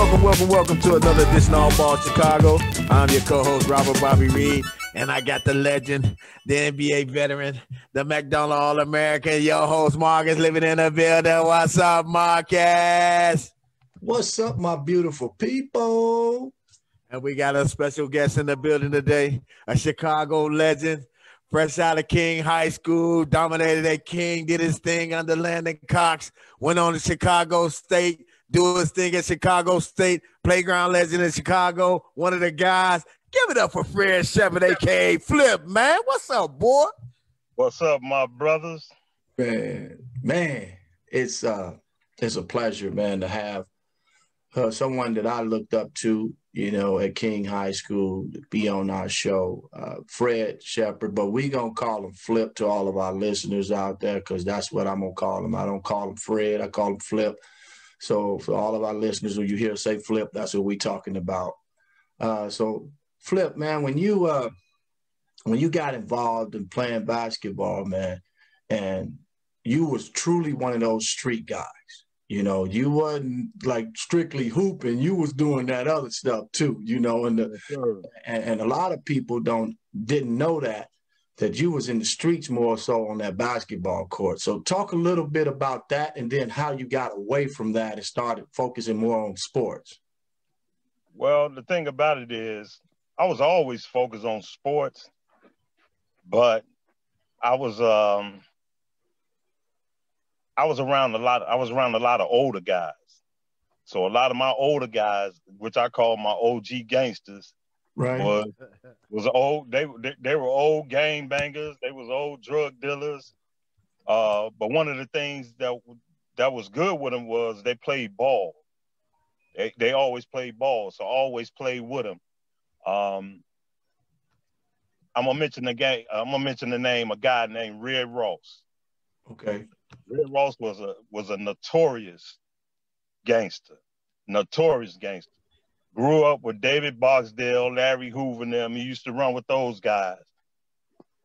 welcome, welcome, welcome to another edition of All Ball Chicago. I'm your co-host Robert Bobby Reed, and I got the legend, the NBA veteran, the McDonald All-American, your host Marcus, living in the building. What's up, Marcus? What's up, my beautiful people? And we got a special guest in the building today, a Chicago legend, fresh out of King High School, dominated at King, did his thing under Landon Cox, went on to Chicago State, do his thing at Chicago State, playground legend in Chicago, one of the guys. Give it up for Fred Shepard, aka Flip, man. What's up, boy? What's up, my brothers? Man, man, it's uh it's a pleasure, man, to have uh, someone that I looked up to, you know, at King High School to be on our show, uh, Fred Shepard, but we gonna call him Flip to all of our listeners out there because that's what I'm gonna call him. I don't call him Fred, I call him Flip. So for all of our listeners, when you hear say Flip, that's what we're talking about. Uh, so Flip, man, when you uh, when you got involved in playing basketball, man, and you was truly one of those street guys. You know, you wasn't like strictly hooping. You was doing that other stuff too. You know, and the, sure. and, and a lot of people don't didn't know that that you was in the streets more so on that basketball court. So talk a little bit about that and then how you got away from that and started focusing more on sports. Well, the thing about it is I was always focused on sports, but I was um I was around a lot I was around a lot of older guys. So a lot of my older guys, which I call my OG gangsters, right. was was old they, they they were old gang bangers. They was old drug dealers. Uh but one of the things that that was good with them was they played ball. They, they always played ball so I always played with them um i'm gonna mention the game i'm gonna mention the name a guy named red ross. Okay. Red ross was a was a notorious gangster notorious gangster grew up with David Barksdale, Larry Hoover, and them. He used to run with those guys.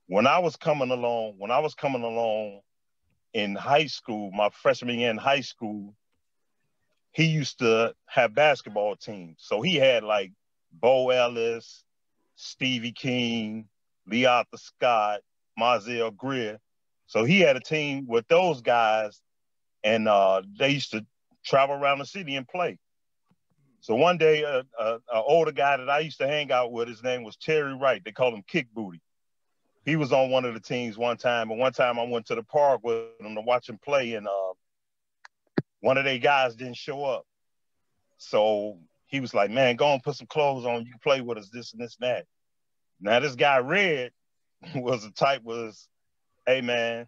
When I was coming along, when I was coming along in high school, my freshman year in high school, he used to have basketball teams. So he had like Bo Ellis, Stevie King, Arthur Scott, Mazel Greer. So he had a team with those guys, and uh, they used to travel around the city and play. So one day, a, a, a, older guy that I used to hang out with, his name was Terry Wright. They called him Kick Booty. He was on one of the teams one time, and one time I went to the park with him to watch him play, and uh, one of their guys didn't show up. So he was like, "Man, go and put some clothes on. You can play with us, this and this and that." Now this guy Red was the type was, "Hey man,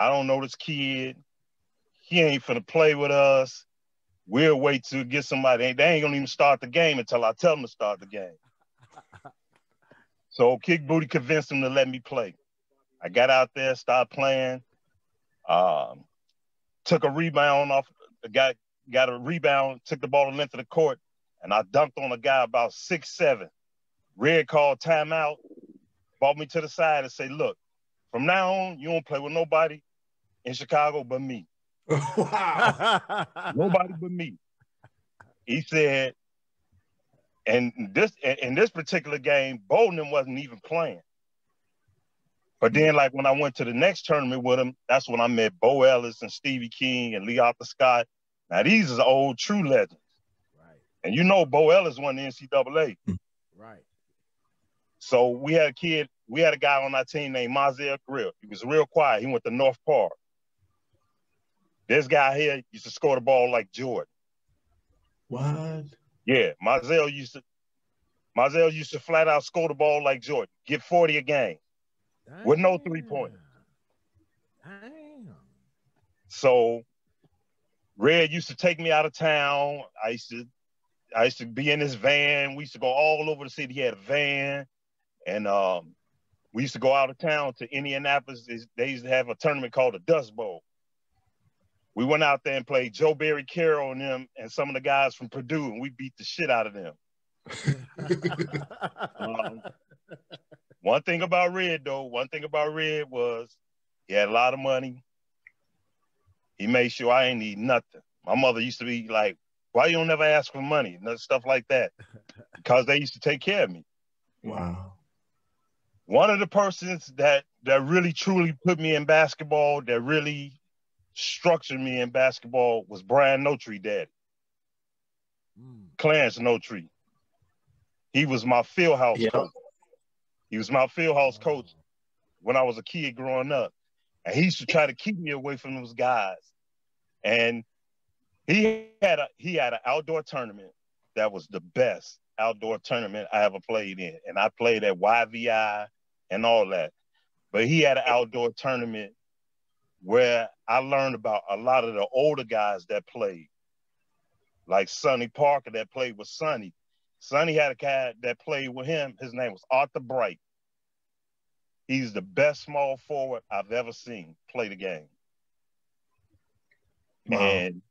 I don't know this kid. He ain't finna play with us." We'll wait to get somebody. They ain't gonna even start the game until I tell them to start the game. so Kick Booty convinced him to let me play. I got out there, started playing. Um, took a rebound off. The guy got a rebound, took the ball the length of the court, and I dunked on a guy about six seven. Red called timeout, brought me to the side and say, "Look, from now on, you don't play with nobody in Chicago but me." Wow. Nobody but me. He said, and this in this particular game, Bolden wasn't even playing. But then, like when I went to the next tournament with him, that's when I met Bo Ellis and Stevie King and Lee Arthur Scott. Now these are old true legends. Right. And you know Bo Ellis won the NCAA. Right. So we had a kid, we had a guy on our team named Mazel Grill. He was real quiet. He went to North Park. This guy here used to score the ball like Jordan. What? Yeah, Mazel used to Mazel used to flat out score the ball like Jordan, get 40 a game Damn. with no three pointers. So Red used to take me out of town. I used to I used to be in his van. We used to go all over the city. He had a van. And um, we used to go out of town to Indianapolis. They used to have a tournament called the Dust Bowl we went out there and played Joe Barry Carroll and them and some of the guys from Purdue, and we beat the shit out of them. um, one thing about Red, though, one thing about Red was he had a lot of money. He made sure I ain't need nothing. My mother used to be like, Why you don't never ask for money and stuff like that? Because they used to take care of me. Wow. One of the persons that that really truly put me in basketball, that really structured me in basketball was Brian Notree dad. Mm. Clarence Notree. He was my field house yep. coach. He was my field house coach when I was a kid growing up. And he used to try to keep me away from those guys. And he had a he had an outdoor tournament that was the best outdoor tournament I ever played in. And I played at YVI and all that. But he had an outdoor tournament where I learned about a lot of the older guys that played, like Sonny Parker that played with Sonny. Sonny had a guy that played with him. His name was Arthur Bright. He's the best small forward I've ever seen play the game. Wow. And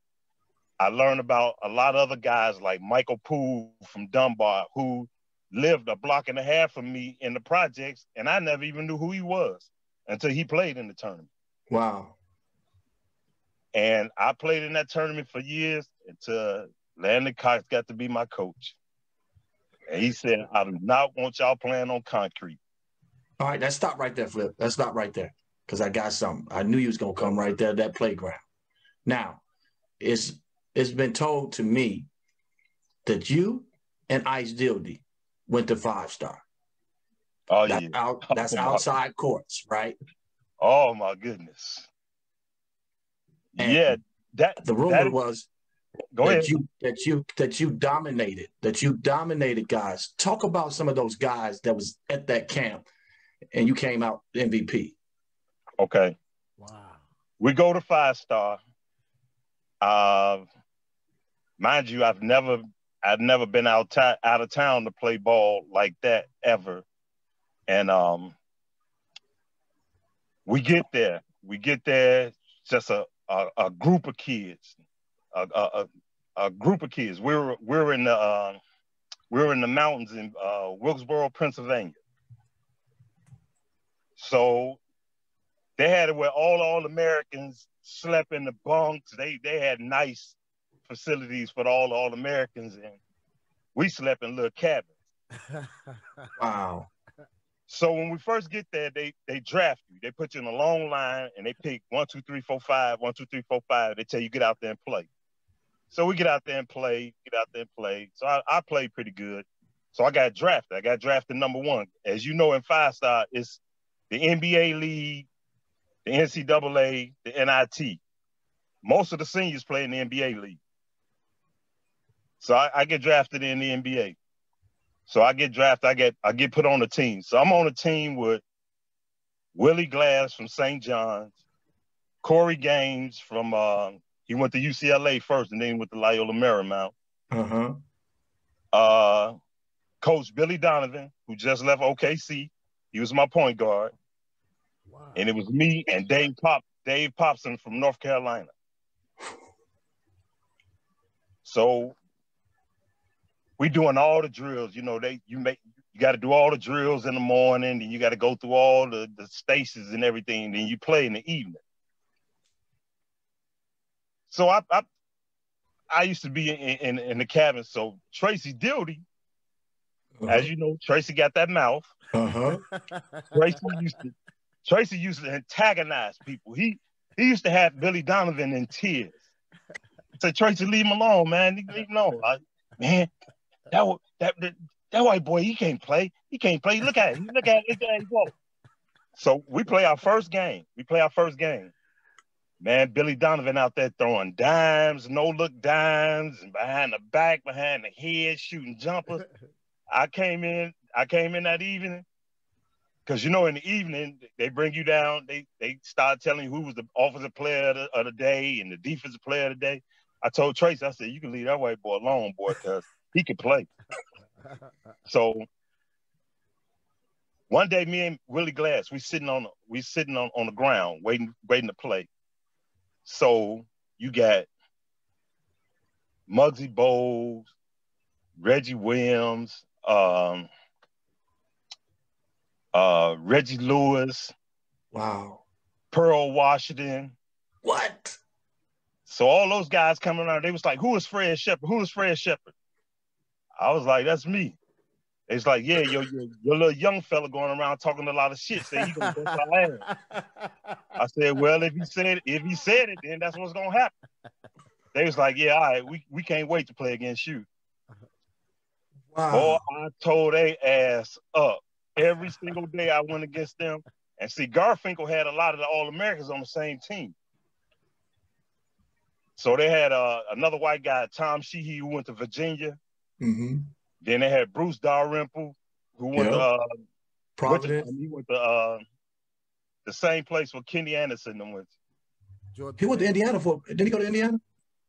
I learned about a lot of other guys like Michael Poole from Dunbar, who lived a block and a half from me in the projects, and I never even knew who he was until he played in the tournament. Wow. And I played in that tournament for years until Landon Cox got to be my coach. And he said, I do not want y'all playing on concrete. All right, let's stop right there, Flip. Let's stop right there. Because I got something. I knew you was gonna come right there, that playground. Now, it's it's been told to me that you and Ice Dildy went to five star. Oh that's yeah. Out, that's outside courts, right? Oh my goodness. And yeah, that the rumor that, was Go that ahead. you that you that you dominated, that you dominated guys. Talk about some of those guys that was at that camp and you came out MVP. Okay. Wow. We go to five star. Uh, mind you, I've never I've never been out ta- out of town to play ball like that ever. And um we get there. We get there, just a, a, a group of kids a, a, a group of kids. We're we were in the uh, we were in the mountains in uh, Wilkesboro, Pennsylvania. So they had it where all all Americans slept in the bunks. They they had nice facilities for all all Americans, and we slept in little cabins. wow. So when we first get there, they they draft you. They put you in a long line and they pick one, two, three, four, five, one, two, three, four, five. They tell you get out there and play. So we get out there and play, get out there and play. So I, I played pretty good. So I got drafted. I got drafted number one. As you know, in five star, it's the NBA league, the NCAA, the NIT. Most of the seniors play in the NBA league. So I, I get drafted in the NBA. So I get drafted. I get I get put on a team. So I'm on a team with Willie Glass from St. John's, Corey Gaines from uh, he went to UCLA first, and then he went to Loyola Marymount. Uh-huh. Uh, Coach Billy Donovan, who just left OKC, he was my point guard. Wow. And it was me and Dave Pop, Dave Popson from North Carolina. So we doing all the drills. You know, they you make you got to do all the drills in the morning, and you got to go through all the the stations and everything. And then you play in the evening. So I, I, I used to be in, in, in the cabin. So Tracy Dildy, uh-huh. as you know, Tracy got that mouth. Uh-huh. Tracy used to Tracy used to antagonize people. He he used to have Billy Donovan in tears. Say Tracy, leave him alone, man. Leave him alone. Like, man, that, that that white boy, he can't play. He can't play. Look at him. Look at him. Look at him. So we play our first game. We play our first game. Man, Billy Donovan out there throwing dimes, no look dimes, behind the back, behind the head, shooting jumpers. I came in, I came in that evening. Cause you know, in the evening, they bring you down, they they start telling you who was the offensive player of the, of the day and the defensive player of the day. I told Trace, I said, you can leave that white boy alone, boy, because he could play. so one day, me and Willie Glass, we sitting on we sitting on, on the ground waiting waiting to play. So you got Muggsy Bogues, Reggie Williams, um, uh, Reggie Lewis. Wow. Pearl Washington. What? So all those guys coming around, they was like, "Who is Fred Shepard? Who is Fred Shepard?" I was like, "That's me." It's like, "Yeah, your, your, your little young fella going around talking a lot of shit, say he gonna bust our ass." I said, "Well, if he said if he said it, then that's what's gonna happen." They was like, "Yeah, all right, we, we can't wait to play against you." Wow. Boy, I told they ass up every single day I went against them. And see, Garfinkel had a lot of the All Americans on the same team. So they had uh, another white guy, Tom Sheehy, who went to Virginia. Hmm Then they had Bruce Dalrymple, who went Yep. to uh, Providence. He went to uh, the same place where Kenny Anderson them went. to. Georgia He went to Indiana for. Did he go to Indiana?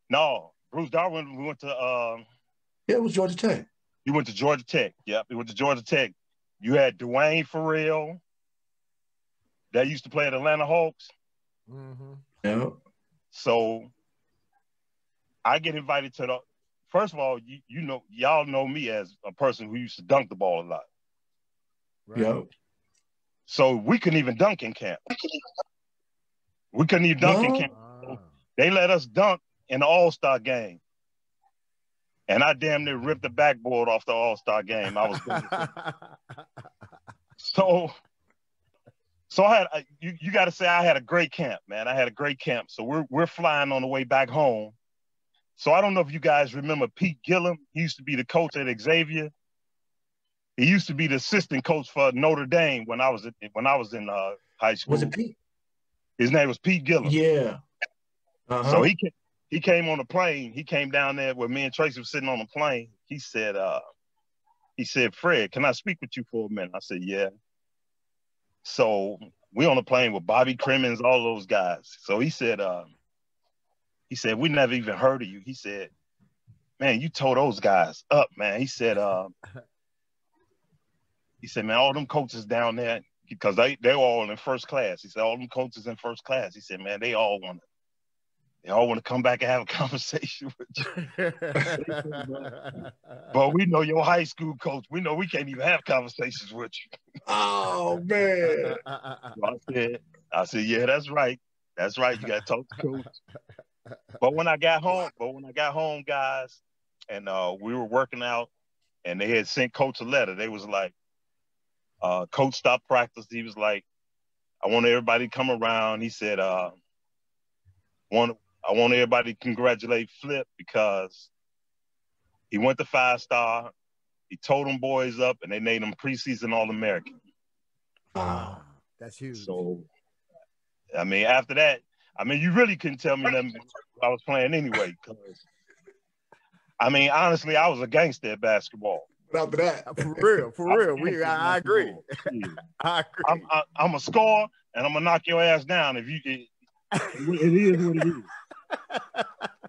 No, Bruce Dalrymple went to uh, Yeah, it was Georgia Tech. he went to Georgia Tech. Yep, he went to Georgia Tech. You had Duane Ferrell, that used to play at Atlanta Hawks. Mhm. Yeah. So I get invited to the first of all, you, you know, y'all know me as a person who used to dunk the ball a lot. Right. Yeah. So we couldn't even dunk in camp. We couldn't even dunk in camp. They let us dunk in the All-Star game. And I damn near ripped the backboard off the All-Star game. I was so so I had I- you, you got to say I had a great camp, man. I had a great camp. So we're we're flying on the way back home. So I don't know if you guys remember Pete Gillen. He used to be the coach at Xavier. He used to be the assistant coach for Notre Dame when I was at, when I was in uh, high school. Was it Pete? His name was Pete Gillen. Yeah. Uh-huh. So he ca- he came on the plane. He came down there where me and Tracy was sitting on the plane. He said, uh, he said, Fred, can I speak with you for a minute? I said, yeah. So we on the plane with Bobby Cremins, all those guys. So he said, uh, he said, we never even heard of you. He said, man, you told those guys up, man. He said, uh, he said, man, all them coaches down there, because they they were all in first class. He said, all them coaches in first class. He said, man, they all want to, they all want to come back and have a conversation with you. But we know your high school coach. We know we can't even have conversations with you. Oh man. So I said, I said, yeah, that's right. That's right. You got to talk to coach. But when I got home, but when I got home, guys, and uh, we were working out, and they had sent coach a letter. They was like, uh, coach stopped practice. He was like, I want everybody to come around. He said, uh, want I want everybody to congratulate Flip because he went to five star. He told them boys up, and they made him preseason All American. Wow. That's huge. So, I mean, after that, I mean, you really couldn't tell me nothing I was playing anyway. Cause, I mean, honestly, I was a gangster at basketball. But after that, uh, for real, for real. We I, I agree. Yeah. I agree. I'm, I, I'm a score, and I'm gonna knock your ass down if you. It, it is what it is.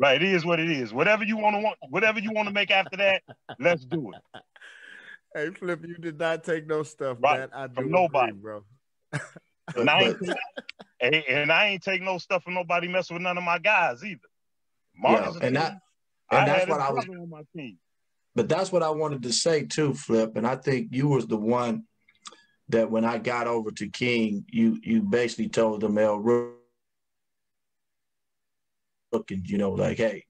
Right, it is what it is. Whatever you want to want, whatever you want to make after that, let's do it. Hey, Flip, you did not take no stuff, Right, man. I do from agree, nobody. bro. And I ain't, and, I ain't take no stuff from nobody messing with none of my guys either. Marcus, Yeah, and that- I and that's what I was- on my team. But that's what I wanted to say too, Flip. And I think you was the one that when I got over to King, you you basically told them El looking, you know, like, hey,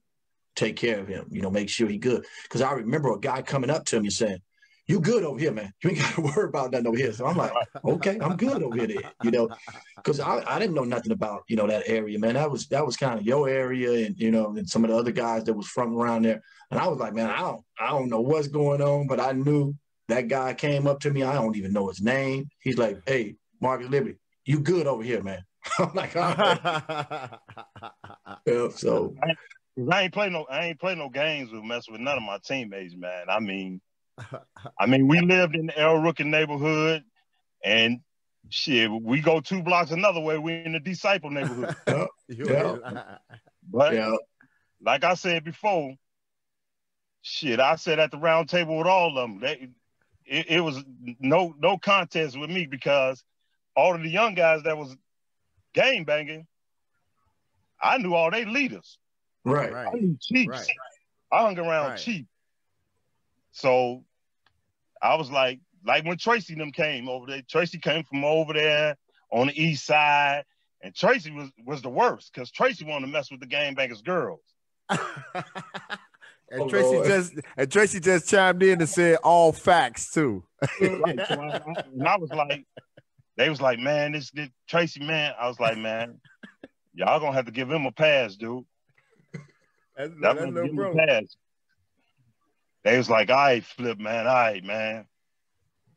take care of him. You know, make sure he good. Because I remember a guy coming up to me saying, "You good over here, man? You ain't got to worry about nothing over here." So I'm like, "Okay, I'm good over here." Then, you know, because I, I didn't know nothing about you know that area, man. That was that was kind of your area, and you know, and some of the other guys that was from around there. And I was like, man, I don't, I don't know what's going on, but I knew that guy came up to me. I don't even know his name. He's like, hey, Marcus Liberty, you good over here, man? I'm like, all right. Yeah, so 'Cause I ain't play no, I ain't play no games with mess with none of my teammates, man. I mean, I mean, we lived in the El Rukn neighborhood, and shit, we go two blocks another way. We in the Disciple neighborhood. You Yeah. But yeah, like I said before, shit, I sat at the round table with all of them. They, it, it was no no contest with me because all of the young guys that was game banging, I knew all they leaders. right. I right. knew Chiefs. Right. I hung around Right. Chief. So I was like, like when Tracy them came over there. Tracy came from over there on the east side. And Tracy was was the worst because Tracy wanted to mess with the game bangers girls. and Oh, Tracy Lord. just and Tracy just chimed in and said all facts too. Right, so I, I- and I was like, they was like, man, this, this Tracy, man. I was like, man, y'all gonna have to give him a pass, dude. That's, Y'all that's gonna little give him bro. pass. They was like, all right, flip, man, all right, man.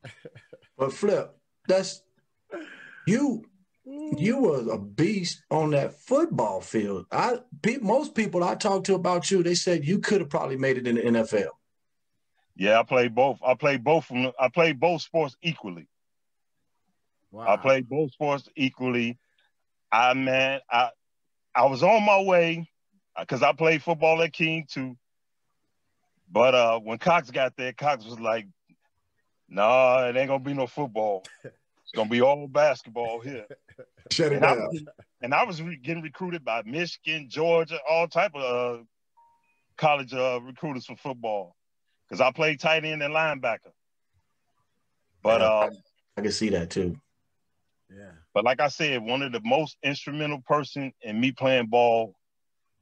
But Flip, that's you. You was a beast on that football field. I pe- most people I talked to about you, they said you could have probably made it in the NFL. Yeah, I played both. I played both from. I played both sports equally. Wow. I played both sports equally. I man, I I was on my way because I played football at King too. But uh when Cox got there, Cox was like, "Nah, it ain't gonna be no football. It's gonna be all basketball here." Shut And I was, and I was re- getting recruited by Michigan, Georgia, all type of uh, college uh, recruiters for football because I played tight end and linebacker. But Yeah. um, I can see that too. Yeah. But like I said, one of the most instrumental person in me playing ball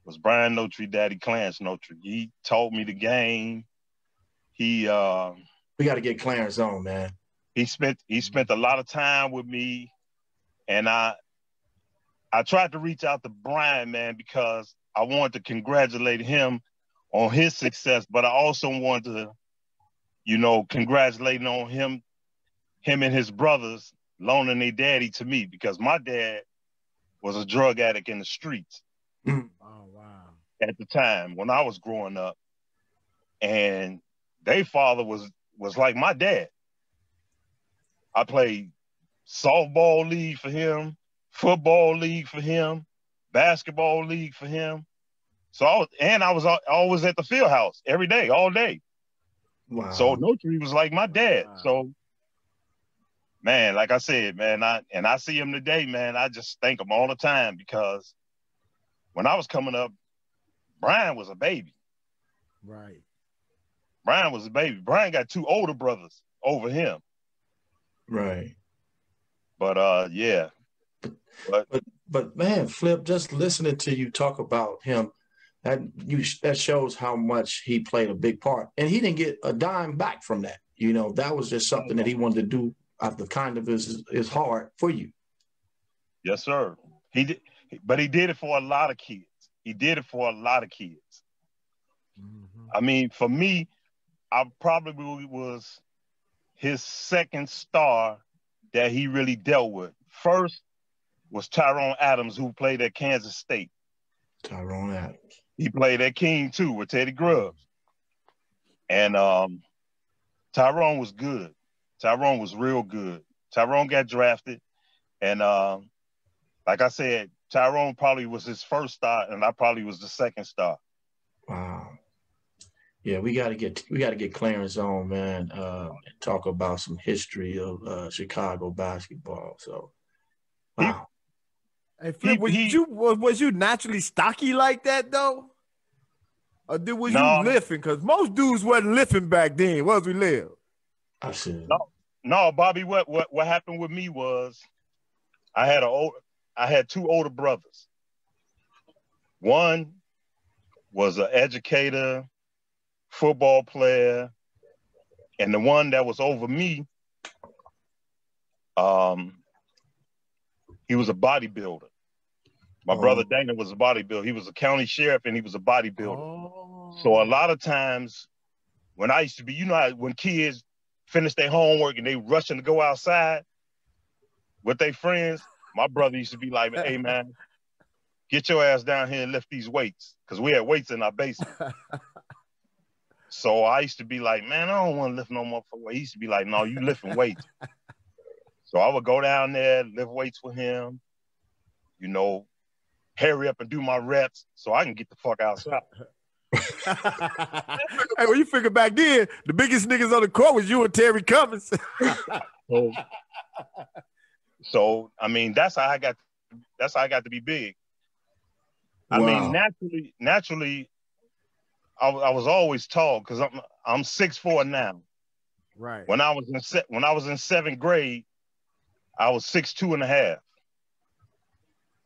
was Brian Notary, Daddy Clarence Notary. He taught me the game. He uh, We got to get Clarence on, man. he spent he spent a lot of time with me, and I I tried to reach out to Brian, man, because I wanted to congratulate him on his success, but I also wanted to, you know, congratulate on him, him and his brothers loaning their daddy to me because my dad was a drug addict in the streets Oh wow. At the time when I was growing up, and their father was was like my dad. I played softball league for him, football league for him, basketball league for him. So I was, and I was always at the field house every day, all day. Wow. So Notary was like my dad. Wow. So man, like I said, man, I and I see him today, man. I just thank him all the time because when I was coming up, Brian was a baby. Right. Brian was a baby. Brian got two older brothers over him. right. But uh yeah. But but, but man, Flip, just listening to you talk about him, that you that shows how much he played a big part, and he didn't get a dime back from that. You know, that was just something that he wanted to do out of the kind of his his heart for you. Yes, sir. He did but he did it for a lot of kids. He did it for a lot of kids. Mhm. I mean, for me, I probably was his second star that he really dealt with. First was Tyrone Adams, who played at Kansas State. Tyrone Adams. He played at King too with Teddy Grubbs. And um, Tyrone was good. Tyrone was real good. Tyrone got drafted. And um, like I said, Tyrone probably was his first star, and I probably was the second star. Wow. Yeah, we got to get we got to get Clarence on, man, uh, and talk about some history of uh, Chicago basketball. So, He- wow. Hey, Flip, He- was he- you was, was you naturally stocky like that though? Or did was No. you lifting? Because most dudes wasn't lifting back then. Was we live? I said, No. No, Bobby, what what what happened with me was I had a old I had two older brothers. One was an educator, football player, and the one that was over me, um, he was a bodybuilder. My Oh. brother Dana was a bodybuilder. He was a county sheriff and he was a bodybuilder. Oh. So a lot of times when I used to be, you know, how when kids finish their homework and they rushing to go outside with their friends, my brother used to be like, "Hey man, get your ass down here and lift these weights," because we had weights in our basement. So I used to be like, "Man, I don't want to lift no motherfucker." weight." He used to be like, "No, you lifting weights." so I would go down there, lift weights with him, you know, hurry up and do my reps so I can get the fuck outside. hey, when you figure back then, the biggest niggas on the court was you and Terry Cummings. So, so I mean, that's how I got. That's how I got to be big. Wow. I mean, naturally, naturally, I, I was always tall because I'm I'm six four now. right. When I was in se- when I was in seventh grade, I was six two and a half.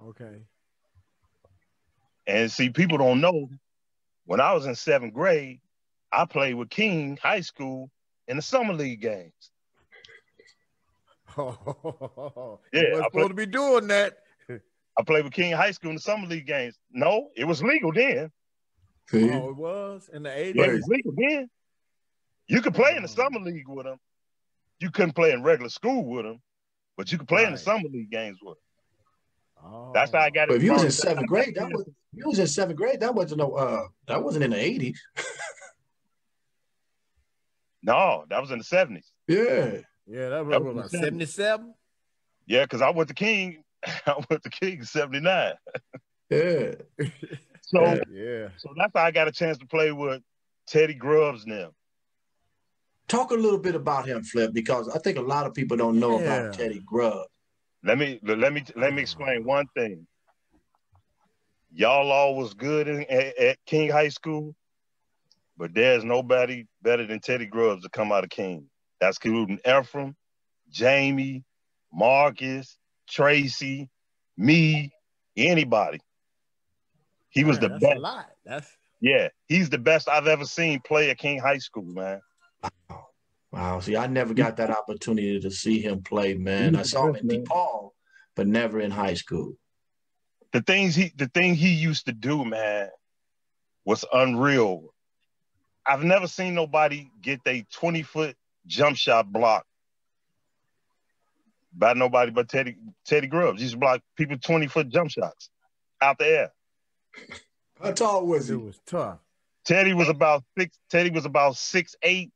Okay. And see, people don't know. When I was in seventh grade, I played with King High School in the summer league games. Oh, Yeah, you I supposed put- to be doing that. I played with King High School in the summer league games. No, it was legal then. See? Oh, it was in the Yeah, eighties. it was legal then. You could play in the summer league with them. You couldn't play in regular school with them, but you could play in the Right. summer league games with them. Oh. That's how I got it. But if you was in seventh grade, that was you was in seventh grade. That wasn't no uh that wasn't in the eighties. No, that was in the seventies. Yeah. Yeah, that was That was what, in about the 70s. seventy-seven. Yeah, because I went to King. I went to King in '79. Yeah. So, Yeah. Yeah. so that's how I got a chance to play with Teddy Grubbs now. Talk a little bit about him, Flip, because I think a lot of people don't know Yeah. about Teddy Grubb. Let me let me let me explain one thing. Y'all all was good in, at, at King High School, but there's nobody better than Teddy Grubbs to come out of King. That's including Efrem, Jamie, Marcus, Tracy, me, anybody. He was Man, the that's best. A lot. That's Yeah, he's the best I've ever seen play at King High School, man. Wow. Wow. See, I never got that opportunity to see him play, man. I saw him in man. DePaul, but never in high school. the things he the thing he used to do, man, was unreal. I've never seen nobody get a 20 foot jump shot block by nobody but Teddy Teddy Grubbs. He used to block people 20 foot jump shots out the air. How tall was it was tough. Teddy was about six. Teddy was about six eight.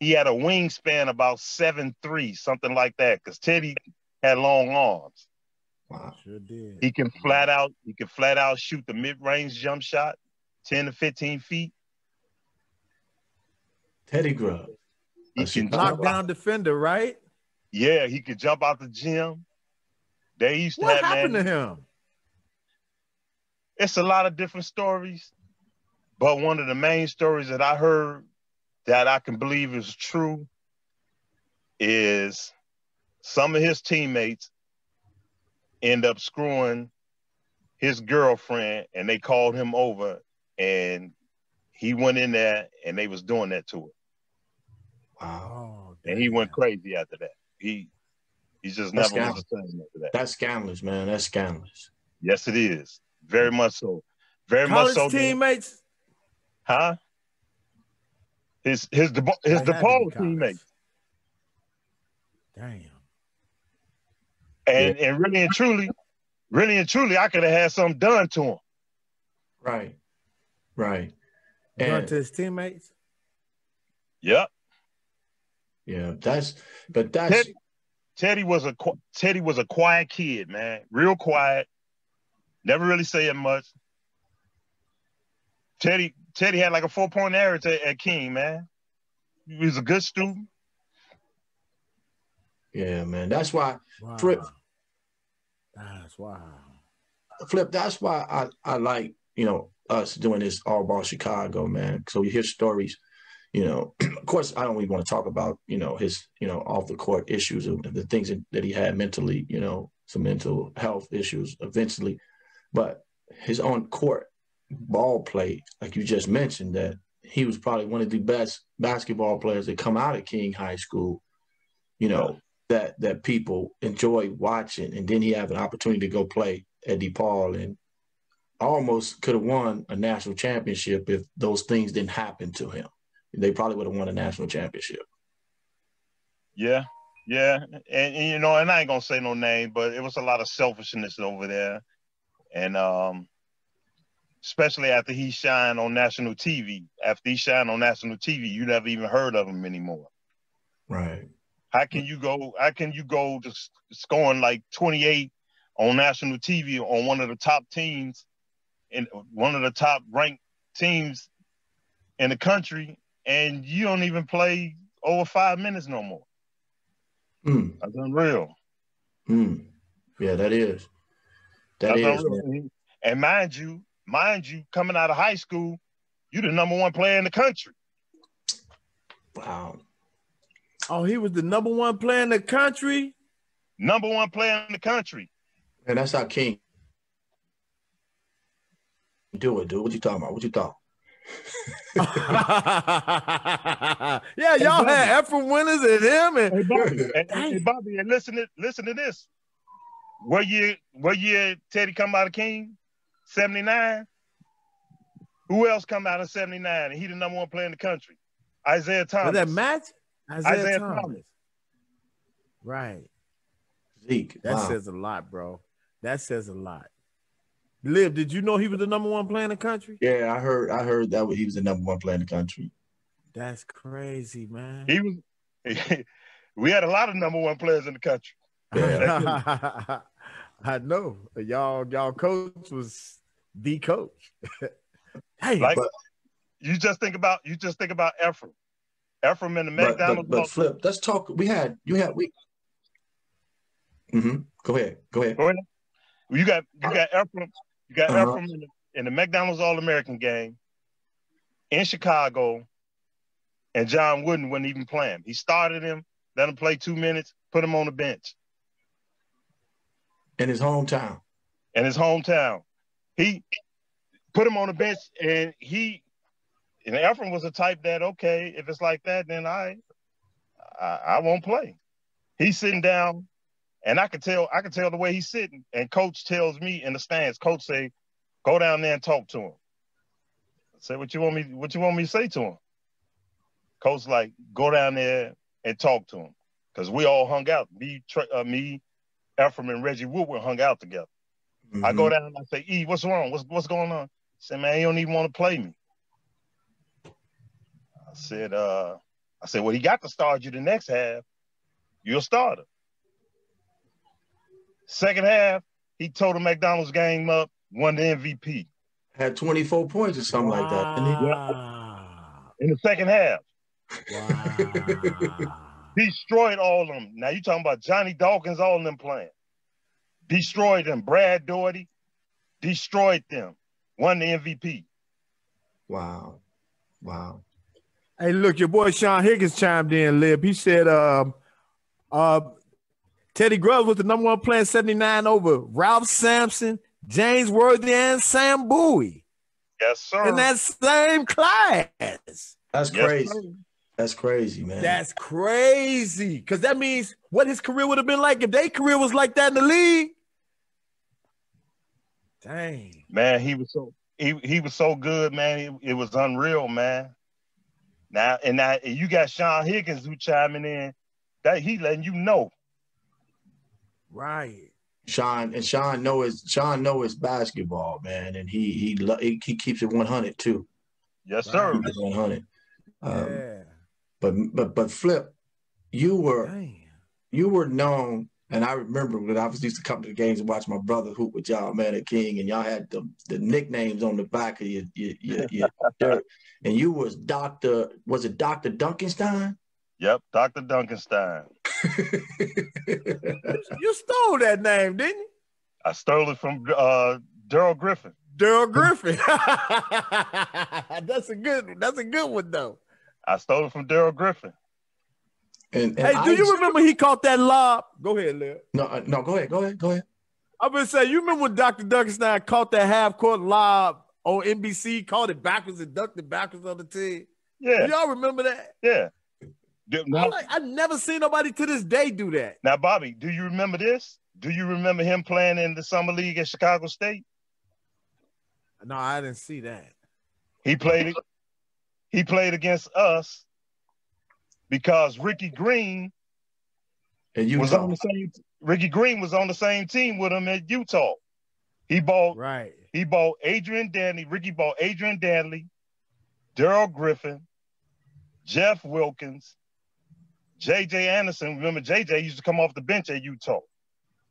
He had a wingspan about seven three, something like that. Because Teddy had long arms. Wow. Sure did. He can flat out. He can flat out shoot the mid range jump shot, ten to fifteen feet. Teddy Grubb. He oh, can a jump Lockdown defender, right? Yeah, he could jump out the gym. They used to What have happened man, to him? it's a lot of different stories, but one of the main stories that I heard that I can believe is true is some of his teammates end up screwing his girlfriend and they called him over and he went in there and they was doing that to him Wow. Oh, and he went crazy after that. He he just That's never was the same after that. That's scandalous, man. That's scandalous. Yes, it is. Very much so. Very college much so. teammates. Huh? His his DePaul, his That had DePaul teammates. Damn. And and really and truly, really and truly, I could have had something done to him. Right. Right. Going And to his teammates. Yep. Yeah, that's but that's Teddy, Teddy was a Teddy was a quiet kid, man. Real quiet. Never really saying much. Teddy Teddy had like a four point average at, at King, man. He was a good student. yeah, man. That's why Wow. Flip. That's wow. Flip, that's why I, I like, you know, us doing this all ball Chicago, man. So we hear stories, you know. of course, I don't even want to talk about, you know, his, you know, off the court issues and the things that, he had mentally, you know, some mental health issues eventually. But his on court ball play, like you just mentioned, that he was probably one of the best basketball players that come out of King High School, you know, that that people enjoy watching. And then he had an opportunity to go play at DePaul and almost could have won a national championship if those things didn't happen to him. They probably would have won a national championship. Yeah, yeah, and, and, you know, and I ain't gonna say no name, but it was a lot of selfishness over there, and um, especially after he shined on national TV. After he shined on national TV, you never even heard of him anymore. Right. How can you go? How can you go to scoring like 28 on national TV on one of the top teams, and one of the top ranked teams in the country, and you don't even play over five minutes no more? Mm, That's unreal. mm. Yeah, that is. That That's is. And mind you, mind you, coming out of high school, you're the number one player in the country. Wow. Oh, he was the number one player in the country. Number one player in the country. And that's how King do it, dude. What you talking about? What you thought? yeah, y'all had Efrem Winters and him and Hey Bobby, and, and- and Bobby, and listen to listen to this. What year? What year Teddy come out of King? Seventy nine. Who else come out of seventy nine? And he the number one player in the country. Isiah was Thomas. that match? Isiah, Isiah Thomas. Thomas. Right. Zeke. That wow. says a lot, bro. That says a lot. Liv, did you know he was the number one player in the country? yeah, I heard. I heard that he was the number one player in the country. That's crazy, man. He was. we had a lot of number one players in the country. I know. Y'all, y'all coach was the coach. hey, Like But- you just think about you just think about Efrem. Efrem in the But, McDonald's. but, but flip. Let's talk. We had. You had. We. Mm-hmm. Go ahead. Go ahead. Go ahead. You got you got Efrem. You got Uh-huh. Efrem in the, in the McDonald's All American game in Chicago, and John Wooden wasn't even play him. He started him, let him play two minutes, put him on the bench In his hometown. in his hometown. He put him on the bench, and he and Efrem was a type that okay, if it's like that, then I I, I won't play. He's sitting down, and I could tell I could tell the way he's sitting. And coach tells me in the stands, coach say, "Go down there and talk to him." I say, "What you want me? What you want me to say to him?" Coach like, "Go down there and talk to him," because we all hung out. Me, uh, me, Efrem, and Reggie Woodward hung out together. I go Mhm. down and I say, "E, what's wrong? What's what's going on?" He said, "Man, he don't even want to play me." I said, "Uh." I said, well, he got to start you the next half. You're a starter. Second half, he tore the McDonald's game up, won the MVP Had 24 points or something like that. didn't he? Wow. in the second half. Wow. Destroyed all of them. Now you talking about Johnny Dawkins, all of them playing. Destroyed them. Brad Daugherty, destroyed them. Won the MVP. Wow. Wow. Hey, look, your boy Sean Higgins chimed in, Lib. He said um uh Teddy Grubbs was the number one player 79 over Ralph Sampson, James Worthy, and Sam Bowie Yes, sir. in that same class. That's crazy. sir. That's crazy, man. That's crazy. Because that means what his career would have been like if their career was like that in the league. Dang. Man, he was so he he was so good, man. It, it was unreal, man. Now and now and you got Sean Higgins who chiming in. That he letting you know. Right. Sean and Sean know his Sean know his basketball, man, and he he lo- he, he keeps it 100 too. Yes, sir. Keeps it 100. Um, yeah. But but but flip, you were Dang. you were known, and I remember when I was used to come to the games and watch my brother hoop with y'all, man, at King, and y'all had the, the nicknames on the back of your your, your, your shirt, and you was Doctor, was it Doctor Dunkenstein? Yep, Dr. Dunkenstein. You stole that name, didn't you? I stole it from uh Darrell Griffith. Darrell Griffith. that's a good that's a good one though. I stole it from Darrell Griffith. and, and Hey, I do you remember he caught that lob? Go ahead, Lil. No, uh, no, go ahead, go ahead, go ahead. I'm gonna say, you remember when Dr. Dunkenstein caught that half court lob on NBC, called it backwards and ducked it backwards on the team? Yeah, Y'all remember that? yeah. Do- I Now, like, I've never seen nobody to this day do that. now, Bobby, do you remember this? Do you remember him playing in the summer league at Chicago State? No, I didn't see that. He played he played against us because Ricky Green And you was on the same Ricky Green was on the same team with him at Utah. He bought Right. he bought Adrian Dantley, Ricky bought Adrian Dantley, Darrell Griffith, Jeff Wilkins, JJ Anderson. Remember JJ used to come off the bench at Utah.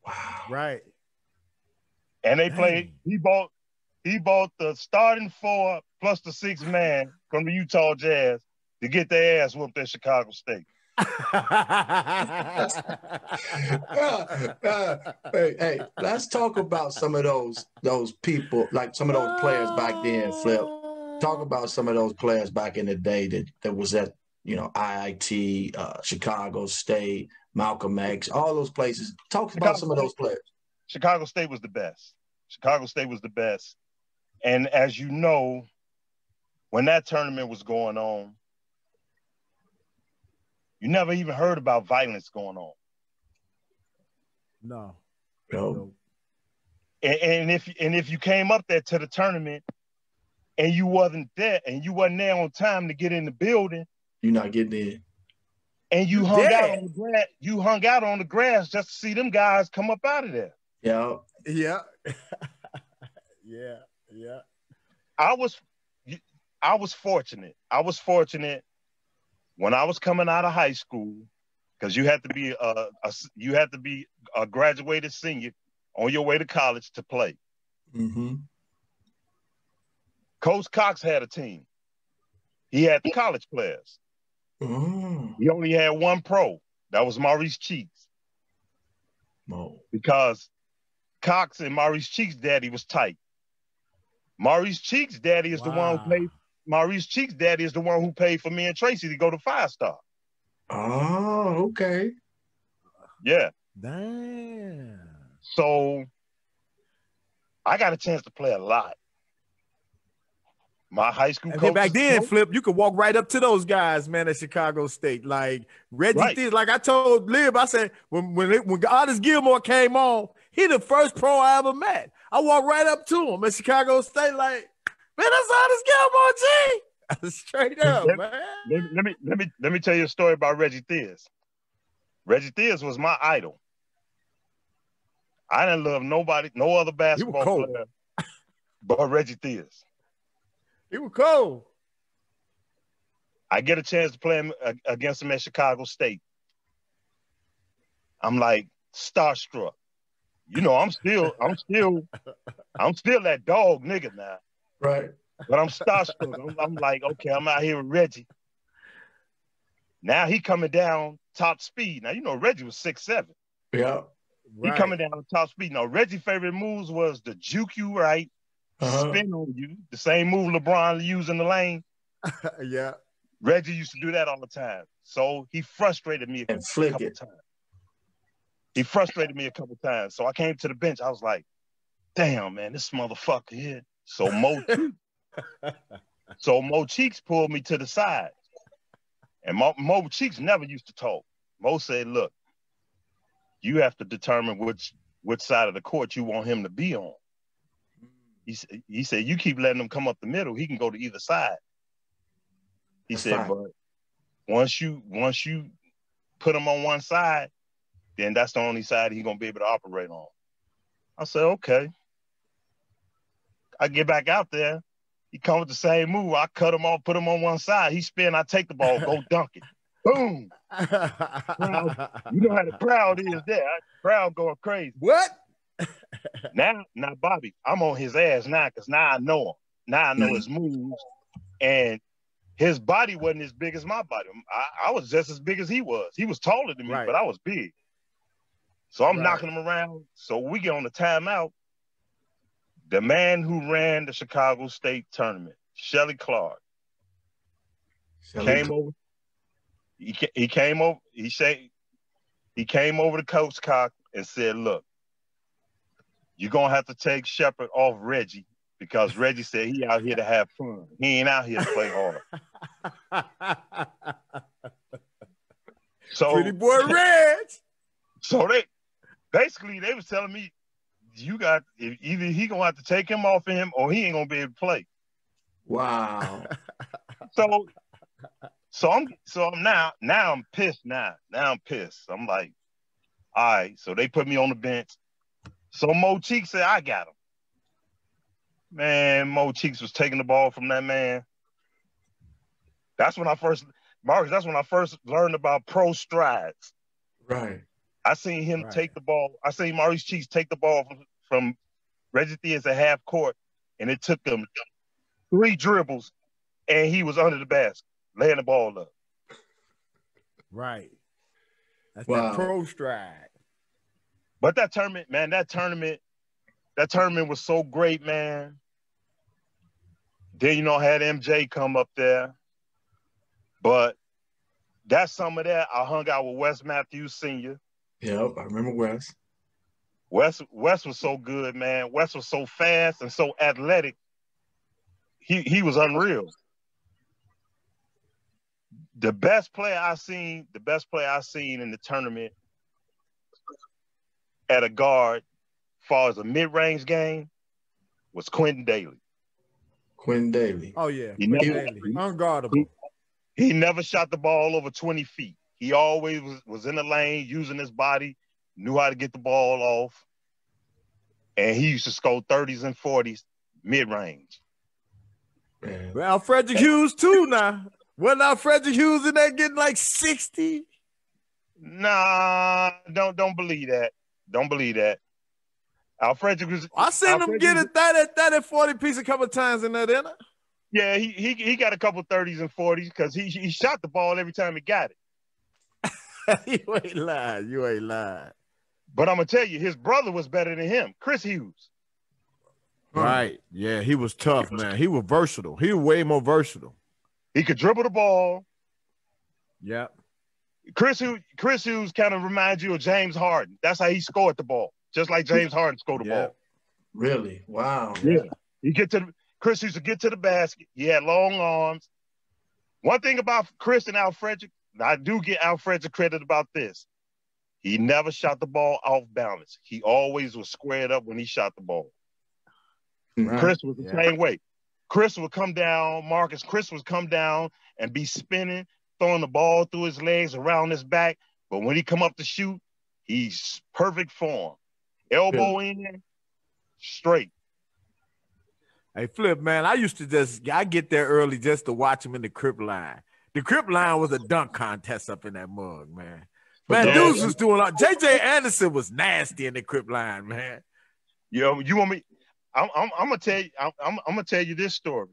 wow. Right. And they Dang. played, he bought he bought the starting four plus the six man from the Utah Jazz to get their ass whooped at Chicago State. Uh, uh, hey, hey, let's talk about some of those those people, like some of those players back then, Flip. Talk about some of those players back in the day that, that was at, you know, IIT, uh, Chicago State, Malcolm X, all those places. Talk about some of those players. Chicago State was the best. Chicago State was the best. And as you know, when that tournament was going on, you never even heard about violence going on. No. No. And, and if and if you came up there to the tournament and you wasn't there and you wasn't there on time to get in the building, You're not getting in. and you You hung out on the grass, you hung out on the grass just to see them guys come up out of there. Yeah. Yeah. yeah. Yeah. I was I was fortunate. I was fortunate when I was coming out of high school because you had to be a, a you had to be a graduated senior on your way to college to play. Mm-hmm. Coach Cox had a team. He had the college players. Mm. He only had one pro. That was Maurice Cheeks No. because Cox and Maurice Cheeks' daddy was tight. Maurice Cheeks' daddy is the one who paid. Maurice Cheeks' daddy is the one who paid for me and Tracy to go to Five Star. Oh, okay. Yeah. Damn. So I got a chance to play a lot. My high school coach back then, Flip, you could walk right up to those guys, man, at Chicago State. Like Reggie Right. Theus, like I told Lib, I said when when it, when Artis Gilmore came on, he the first pro I ever met. I walked right up to him at Chicago State, like, man, that's Artis Gilmore, G. Straight up, Let- man. let, let me let me let me tell you a story about Reggie Theus. Reggie Theus was my idol. I didn't love nobody, no other basketball player but Reggie Theus. He was cold. I get a chance to play him against him at Chicago State. I'm like starstruck. You know, I'm still, I'm still, I'm still that dog nigga now. Right. But I'm starstruck. I'm, I'm like, okay, I'm out here with Reggie. Now he coming down top speed. Now you know Reggie was six seven. Yeah. He coming down top speed. Now Reggie's favorite moves was the juke you right, Uh-huh. spin on you, the same move LeBron used in the lane. yeah. Reggie used to do that all the time. So he frustrated me a And flick couple it. times. He frustrated me a couple times. So I came to the bench. I was like, damn, man, this motherfucker here. So Mo So Mo Cheeks pulled me to the side. And Mo, Mo Cheeks never used to talk. Mo said, look, you have to determine which which side of the court you want him to be on. He, he said, you keep letting him come up the middle, he can go to either side. He That's said, fine. but once you once you put him on one side, then that's the only side he's gonna be able to operate on. I said, okay. I get back out there. He come with the same move. I cut him off, put him on one side. He spin, I take the ball, go dunk it. Boom. You know how the crowd is there. Crowd going crazy. what? Now, now, Bobby, I'm on his ass now because now I know him. Now I know mm-hmm. his moves, and his body wasn't as big as my body. I, I was just as big as he was. He was taller than me, Right. but I was big. So I'm Right. knocking him around. So we get on the timeout. The man who ran the Chicago State tournament, Shelly Clark, came over. He, he came over. He said he came over to Coach Cox and said, "Look, you're gonna have to take Shepard off Reggie because Reggie said he out here to have fun. He ain't out here to play hard." So, Pretty boy Reg. so they basically they was telling me, "You got either he gonna have to take him off of him or he ain't gonna be able to play." Wow. So, so I'm so I'm now now I'm pissed now. Now I'm pissed. I'm like, all right. So they put me on the bench. So Mo Cheeks said, I got him. Man, Mo Cheeks was taking the ball from that man. That's when I first, Marcus. That's when I first learned about pro strides. Right. I seen him Right. take the ball. I seen Maurice Cheeks take the ball from, from Reggie Theus at half court, and it took him three dribbles, and he was under the basket, laying the ball up. Right. That's Wow. that pro stride. But that tournament, man, that tournament, that tournament was so great, man. Then you know had MJ come up there, but that summer there, I hung out with Wes Matthews Senior. Yep. I remember Wes. Wes Wes was so good, man. Wes was so fast and so athletic. he he was unreal. The best player I seen, the best player I seen in the tournament at a guard, far as a mid-range game, was Quintin Dailey. Quintin Dailey. Oh yeah, He Quintin never- Dailey. unguardable. He never shot the ball over 20 feet. He always was, was in the lane, using his body, knew how to get the ball off. And he used to score 30s and 40s mid-range. Man. Well, Frederick Hughes too now. Wasn't our Frederick Hughes in there getting like 60? Nah, don't don't believe that. Don't believe that. Alfred was I seen him Alfred get Hughes- it 30, 30, 40 piece a couple times in there, didn't I? yeah, he he he got a couple 30s and 40s because he he shot the ball every time he got it. you ain't lying. You ain't lying. But I'm gonna tell you, his brother was better than him, Chris Hughes. Hmm. Right. Yeah, he was tough, man. He was versatile. He was way more versatile. He could dribble the ball. Yep. Chris Hughes, Chris Hughes kind of reminds you of James Harden. That's how he scored the ball, just like James Harden scored the Yeah. ball. Really? Wow. Yeah. He get to the, Chris used to get to the basket. He had long arms. One thing about Chris and Alfrederick, and I do get Alfrederick credit about this. He never shot the ball off balance. He always was squared up when he shot the ball. Right. Chris was the Yeah. same way. Chris would come down, Marcus, Chris would come down and be spinning, throwing the ball through his legs around his back. But when he come up to shoot, he's perfect form. Elbow in, straight. Hey, Flip, man, I used to just I get there early just to watch him in the crip line. The crip line was a dunk contest up in that mug, man. Man, Yeah. dudes was doing all JJ Anderson was nasty in the crip line, man. You know, you want me? I'm, I'm, I'm gonna tell you. I'm, I'm, I'm gonna tell you this story.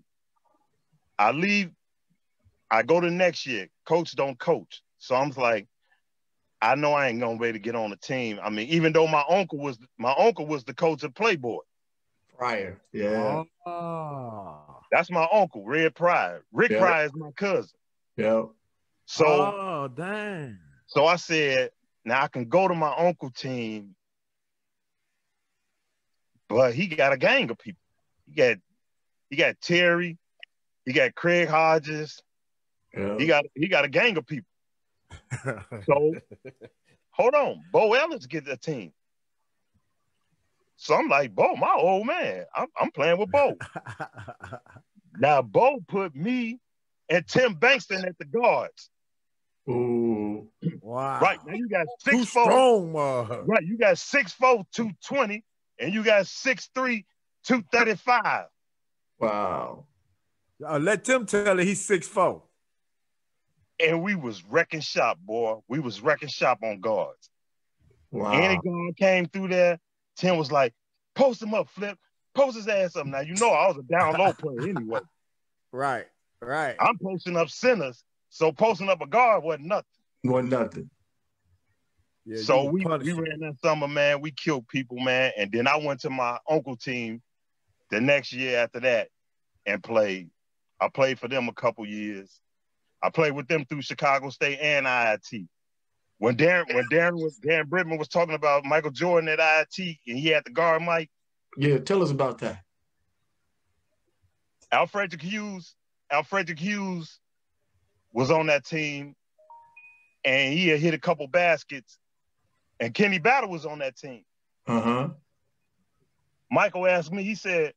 I leave. I go to next year. Coach don't coach, so I'm like, I know I ain't gonna be able to get on the team. I mean, even though my uncle was my uncle was the coach of Playboy. Prior. Yeah. Oh, That's my uncle, Red Pryor. Rick Yeah. Pryor is my cousin. Yeah. So, oh, dang. so I said, now I can go to my uncle team, but he got a gang of people. He got, he got Terry, he got Craig Hodges, Yeah. he got, he got a gang of people. So, hold on, Bo Ellis get the team. So I'm like, Bo, my old man, I'm, I'm playing with Bo. Now, Bo put me and Tim Bankston at the guards. Ooh. wow. Right now, you got Too six four. strong, uh, Right, you got six four, two twenty, and you got six three, two thirty five. Wow. uh, let Tim tell it he's six four. And we was wrecking shop, boy. We was wrecking shop on guards. Wow. Any guard came through there, Tim was like, "Post him up, flip, post his ass up." Now you know I was a down low player anyway. Right, right. I'm posting up centers, so posting up a guard wasn't nothing. Wasn't nothing. Yeah, so we, we ran that summer, man. We killed people, man. And then I went to my uncle team the next year after that and played. I played for them a couple years. I played with them through Chicago State and IIT. When Darren, when Darren was Darren Brittman was talking about Michael Jordan at IIT and he had the guard Mike, Yeah. Tell us about that. Alfred Hughes, Alfred Hughes was on that team and he had hit a couple baskets. And Kenny Battle was on that team. Uh huh. Michael asked me, he said,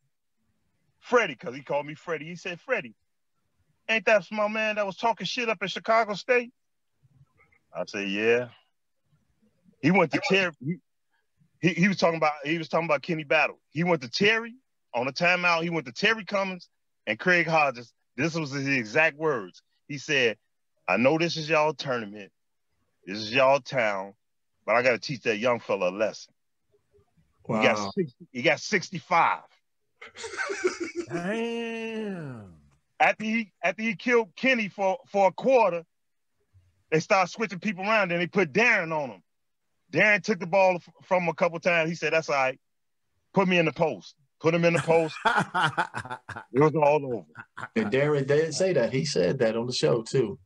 Freddie, because he called me Freddie. He said, Freddie, ain't that my man that was talking shit up in Chicago State? I said, Yeah. He went to Terry. He, he, he was talking about he was talking about Kenny Battle. He went to Terry on a timeout. He went to Terry Cummings and Craig Hodges. This was his exact words. He said, I know this is y'all tournament. This is y'all town, but I gotta teach that young fella a lesson. He Wow. got 60, he got 65. Damn. After he after he killed Kenny for, for a quarter, they start switching people around and they put Darren on him. Darren took the ball f- from him a couple times. He said, That's all right. Put me in the post. Put him in the post. It was all over. And Darren didn't say that. He said that on the show too.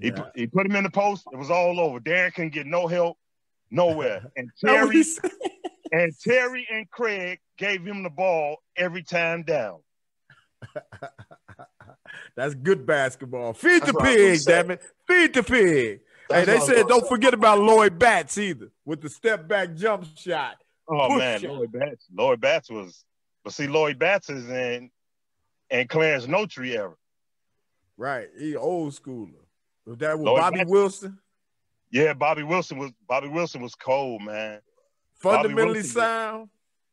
He, Yeah. put, he put him in the post. It was all over. Darren couldn't get no help nowhere. And That's what he Terry and Terry and Craig gave him the ball every time down. That's good basketball. Feed That's the what I was pig, damn it. Feed the pig. That's hey, they said don't forget about Lloyd Batts either with the step back jump shot. Oh Push man, it. Lloyd Batts. Lloyd Batts was, but see, Lloyd Batts is in, and Clarence Notary era. Right. He old schooler. Was that with Lloyd Bobby Batts- Wilson? Yeah, Bobby Wilson was Bobby Wilson was cold, man. Bobby Fundamentally Wilson- sound.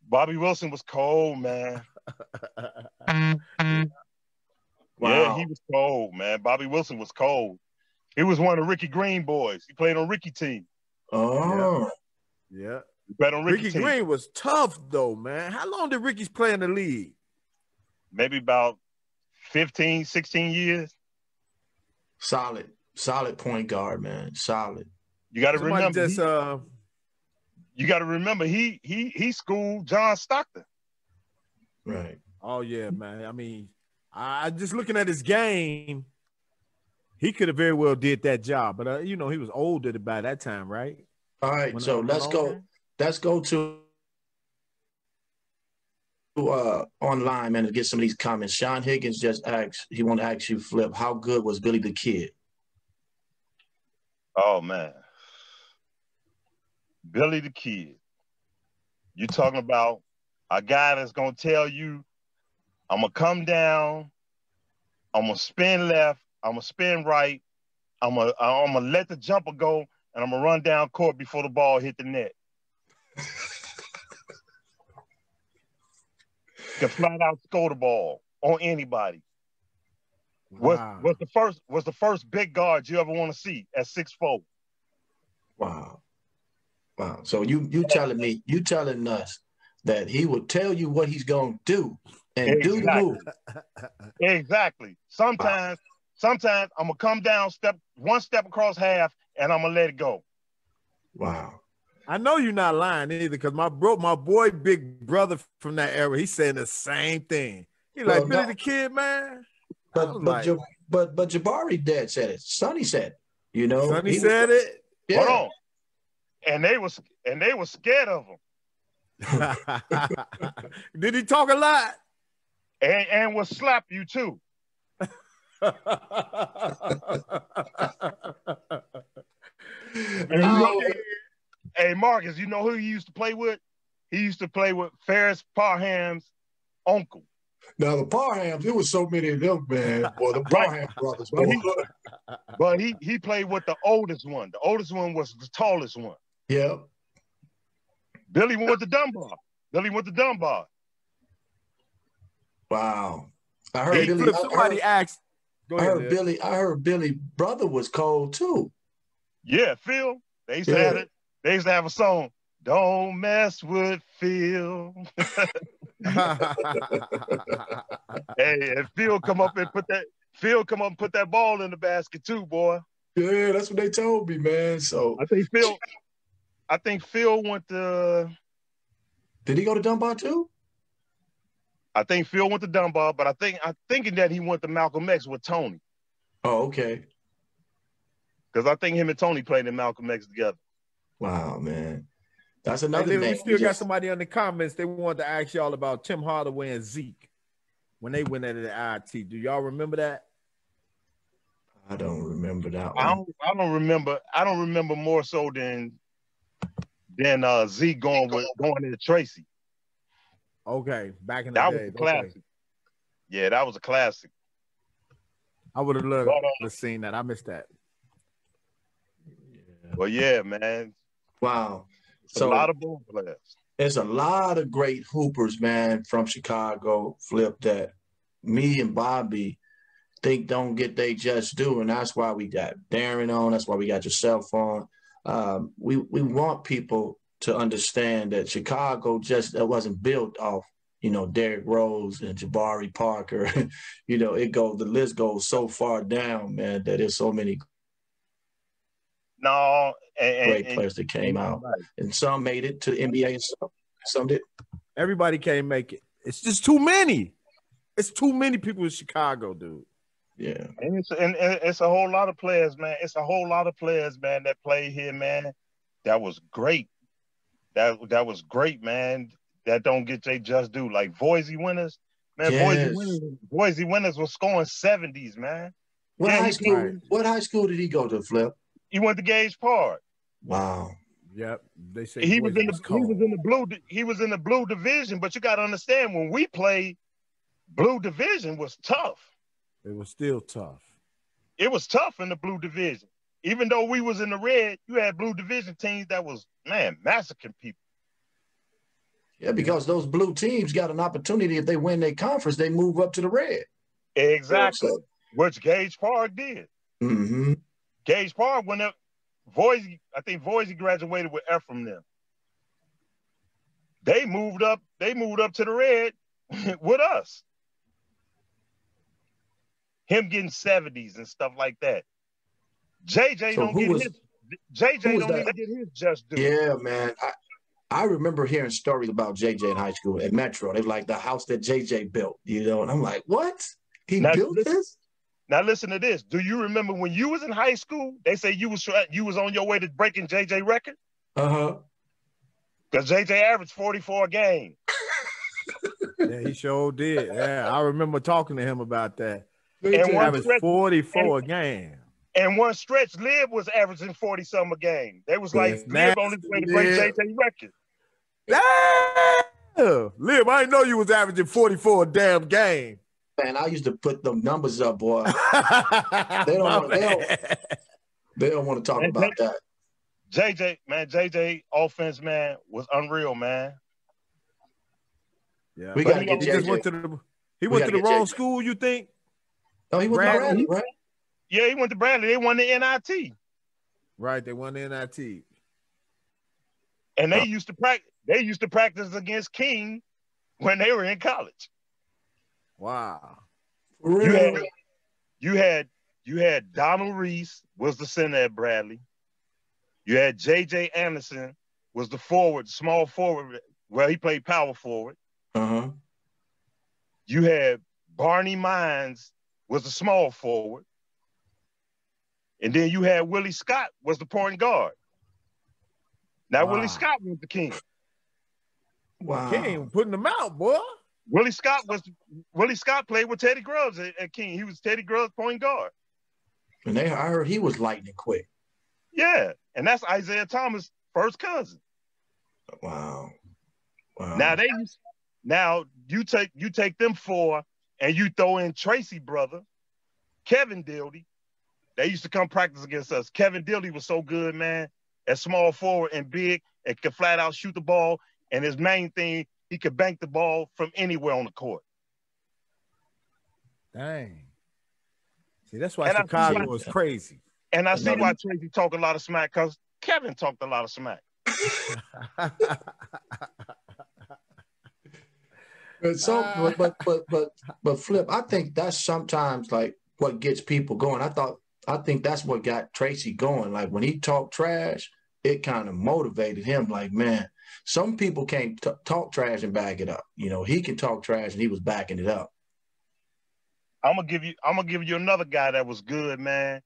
Bobby Wilson was cold, man. Yeah, he was cold, man. Bobby Wilson was cold. He was one of the Ricky Green boys. He played on Ricky team. Oh, yeah. He played on Ricky, Ricky team. Green was tough though, man. How long did Ricky's play in the league? Maybe about 15, 16 years. solid, solid point guard, man. Solid. You got to remember. just he- uh you got to remember. He he he schooled John Stockton. Right. oh yeah, man. I mean, I I just looking at his game, he could have very well did that job, but uh, you know, he was older by that time, right? All right. When, so uh, let's go. okay. Let's go to uh online man to get some of these comments. Sean Higgins just asked. He want to ask you, Flip, how good was Billy the Kid? Oh man, Billy the Kid. You talking about a guy that's gonna tell you, I'm gonna come down, I'm gonna spin left, I'm gonna spin right, I'm gonna I'm gonna let the jumper go, and I'm gonna run down court before the ball hit the net. Can flat out score the ball on anybody. Was Wow. was the first was the first big guard you ever want to see at six four. Wow. Wow. So you you telling me, you telling us that he will tell you what he's gonna do and do Exactly. move. Exactly. Sometimes, sometimes I'm gonna come down, step one step across half, and I'm gonna let it go. Wow. I know you're not lying either, because my bro, my boy, big brother from that era, he's saying the same thing. He like Well, Billy no. the Kid, man. But but like- Ja- but but Jabari dad said it. Sonny said it. You know, Sonny He- said it. Yeah. Hold on. And they was and they was scared of him, Did he talk a lot? And and will slap you too. Know- oh. hey Marcus, you know who he used to play with? He used to play with Ferris Parham's uncle. Now the Parhams, there was so many of them, man. Boy, the Parham brothers. But he- But he he played with the oldest one. The oldest one was the tallest one. yeah. Billy went to Dunbar. Billy went to Dunbar. Wow. I heard Hey, Billy. Flip, I somebody heard, asked. Go I ahead. heard Liz. Billy. I heard Billy brother was cold too. Yeah, Phil. They used to have it. They used to have a song. Don't mess with Phil. Hey, and Phil come up and put that. Phil come up and put that ball in the basket too, boy. Yeah, that's what they told me, man. So I think Phil. I think Phil went to. did he go to Dunbar too? I think Phil went to Dunbar, but I think I'm thinking that he went to Malcolm X with Tony Oh, okay. because I think him and Tony played in Malcolm X together. Wow, man. That's another Liz, name. we still got somebody in the comments. They wanted to ask y'all about Tim Hardaway and Zeke when they went at the IT. Do y'all remember that? I don't remember that I one. don't. I don't remember. I don't remember more so than than uh, Z going with going into Tracy. Okay, back in the That day. was a okay. classic. Yeah, that was a classic. I would have loved But, uh, to have seen that. I missed that. Well, yeah, man. Wow. It's So a lot of ball players. there's a lot of great hoopers, man, from Chicago, Flip, that me and Bobby think don't get they just do. And that's why we got Darren on. That's why we got yourself on. Um, we, we want people to understand that Chicago just it wasn't built off, you know, Derrick Rose and Jabari Parker. you know, it goes, the list goes so far down, man, that there's so many No, and, great and- players that came out. And some made it to the NBA and some, some did. Everybody can't make it. It's just too many. It's too many people in Chicago, dude. Yeah. And it's and, and it's a whole lot of players, man. It's a whole lot of players, man, that play here, man. That was great. That that was great, man. That don't get they just do like Voisey winners, Man, Yes. Boise Winners, Boise Winners was scoring 70s, man. What Yeah, high school? Right. What high school did he go to, Flip? He went to Gage Park. Wow. Yep. They say He was in the he was in the blue he was in the blue division, but you got to understand when we played blue division was tough. It was still tough. It was tough in the blue division. Even though we was in the red, you had blue division teams that was man massacring people. Yeah, because those blue teams got an opportunity if they win their conference, they move up to the red. Exactly, which Gage Park did. Mm-hmm. Gage Park went up. Boise, I think Boise graduated with Efrem them. They moved up. They moved up to the red with us. Him getting seventies and stuff like that. JJ So don't who get was- his. JJ don't that? even get his just due. Yeah, man. I, I remember hearing stories about JJ in high school at Metro. They like the house that JJ built, you know, and I'm like, what? He Now, built listen- this? Now listen to this. Do you remember when you was in high school? They say you was you was on your way to breaking JJ record Uh-huh. because JJ averaged forty four a game. Yeah, he sure did. Yeah, I remember talking to him about that. And JJ That one was 44 a game. And one stretch, Lib was averaging 40 some a game. They was like, Yes, Lib on his way to break. JJ record. Damn! Lib, I didn't know you was averaging 44 a damn game. Man, I used to put them numbers up, boy. they don't wanna- they don't- They don't want to talk And about that. JJ, man, JJ offense, man, was unreal, man. Yeah. We gotta he- get he just JJ. went to the he We went to the wrong JJ. school, you think? Oh, he was Brad- not ready, right? Yeah, he went to Bradley. They won the NIT. Right, they won the NIT. And they used to practice, they used to practice against King when they were in college. Wow. For You had you had you had Donald Reese was the center at Bradley. You had JJ Anderson was the forward, small forward. Well, he played power forward. Uh-huh. You had Barney Mines was the small forward. And then you had Willie Scott was the point guard. Now Wow. Willie Scott was the king. Wow. King putting them out, boy. Willie Scott was Willie Scott played with Teddy Grubbs at, at King. He was Teddy Grubbs point guard. And they I heard he was lightning quick. Yeah. And that's Isaiah Thomas' first cousin. Wow. Wow. Now they used, now you take you take them four and you throw in Tracy brother, Kevin Dildy. They used to come practice against us. Kevin Dildy was so good, man, at small forward and big and could flat out shoot the ball. And his main thing, he could bank the ball from anywhere on the court. Dang. See, that's why And I- Chicago was crazy. And I see why Tracy talk a lot of smack because Kevin talked a lot of smack. But so, but, but but but but flip. I think that's sometimes like what gets people going. I thought I think that's what got Tracy going. Like when he talked trash, it kind of motivated him. Like man, some people can't t- talk trash and back it up. You know, he can talk trash and he was backing it up. I'm gonna give you I'm gonna give you another guy that was good, man.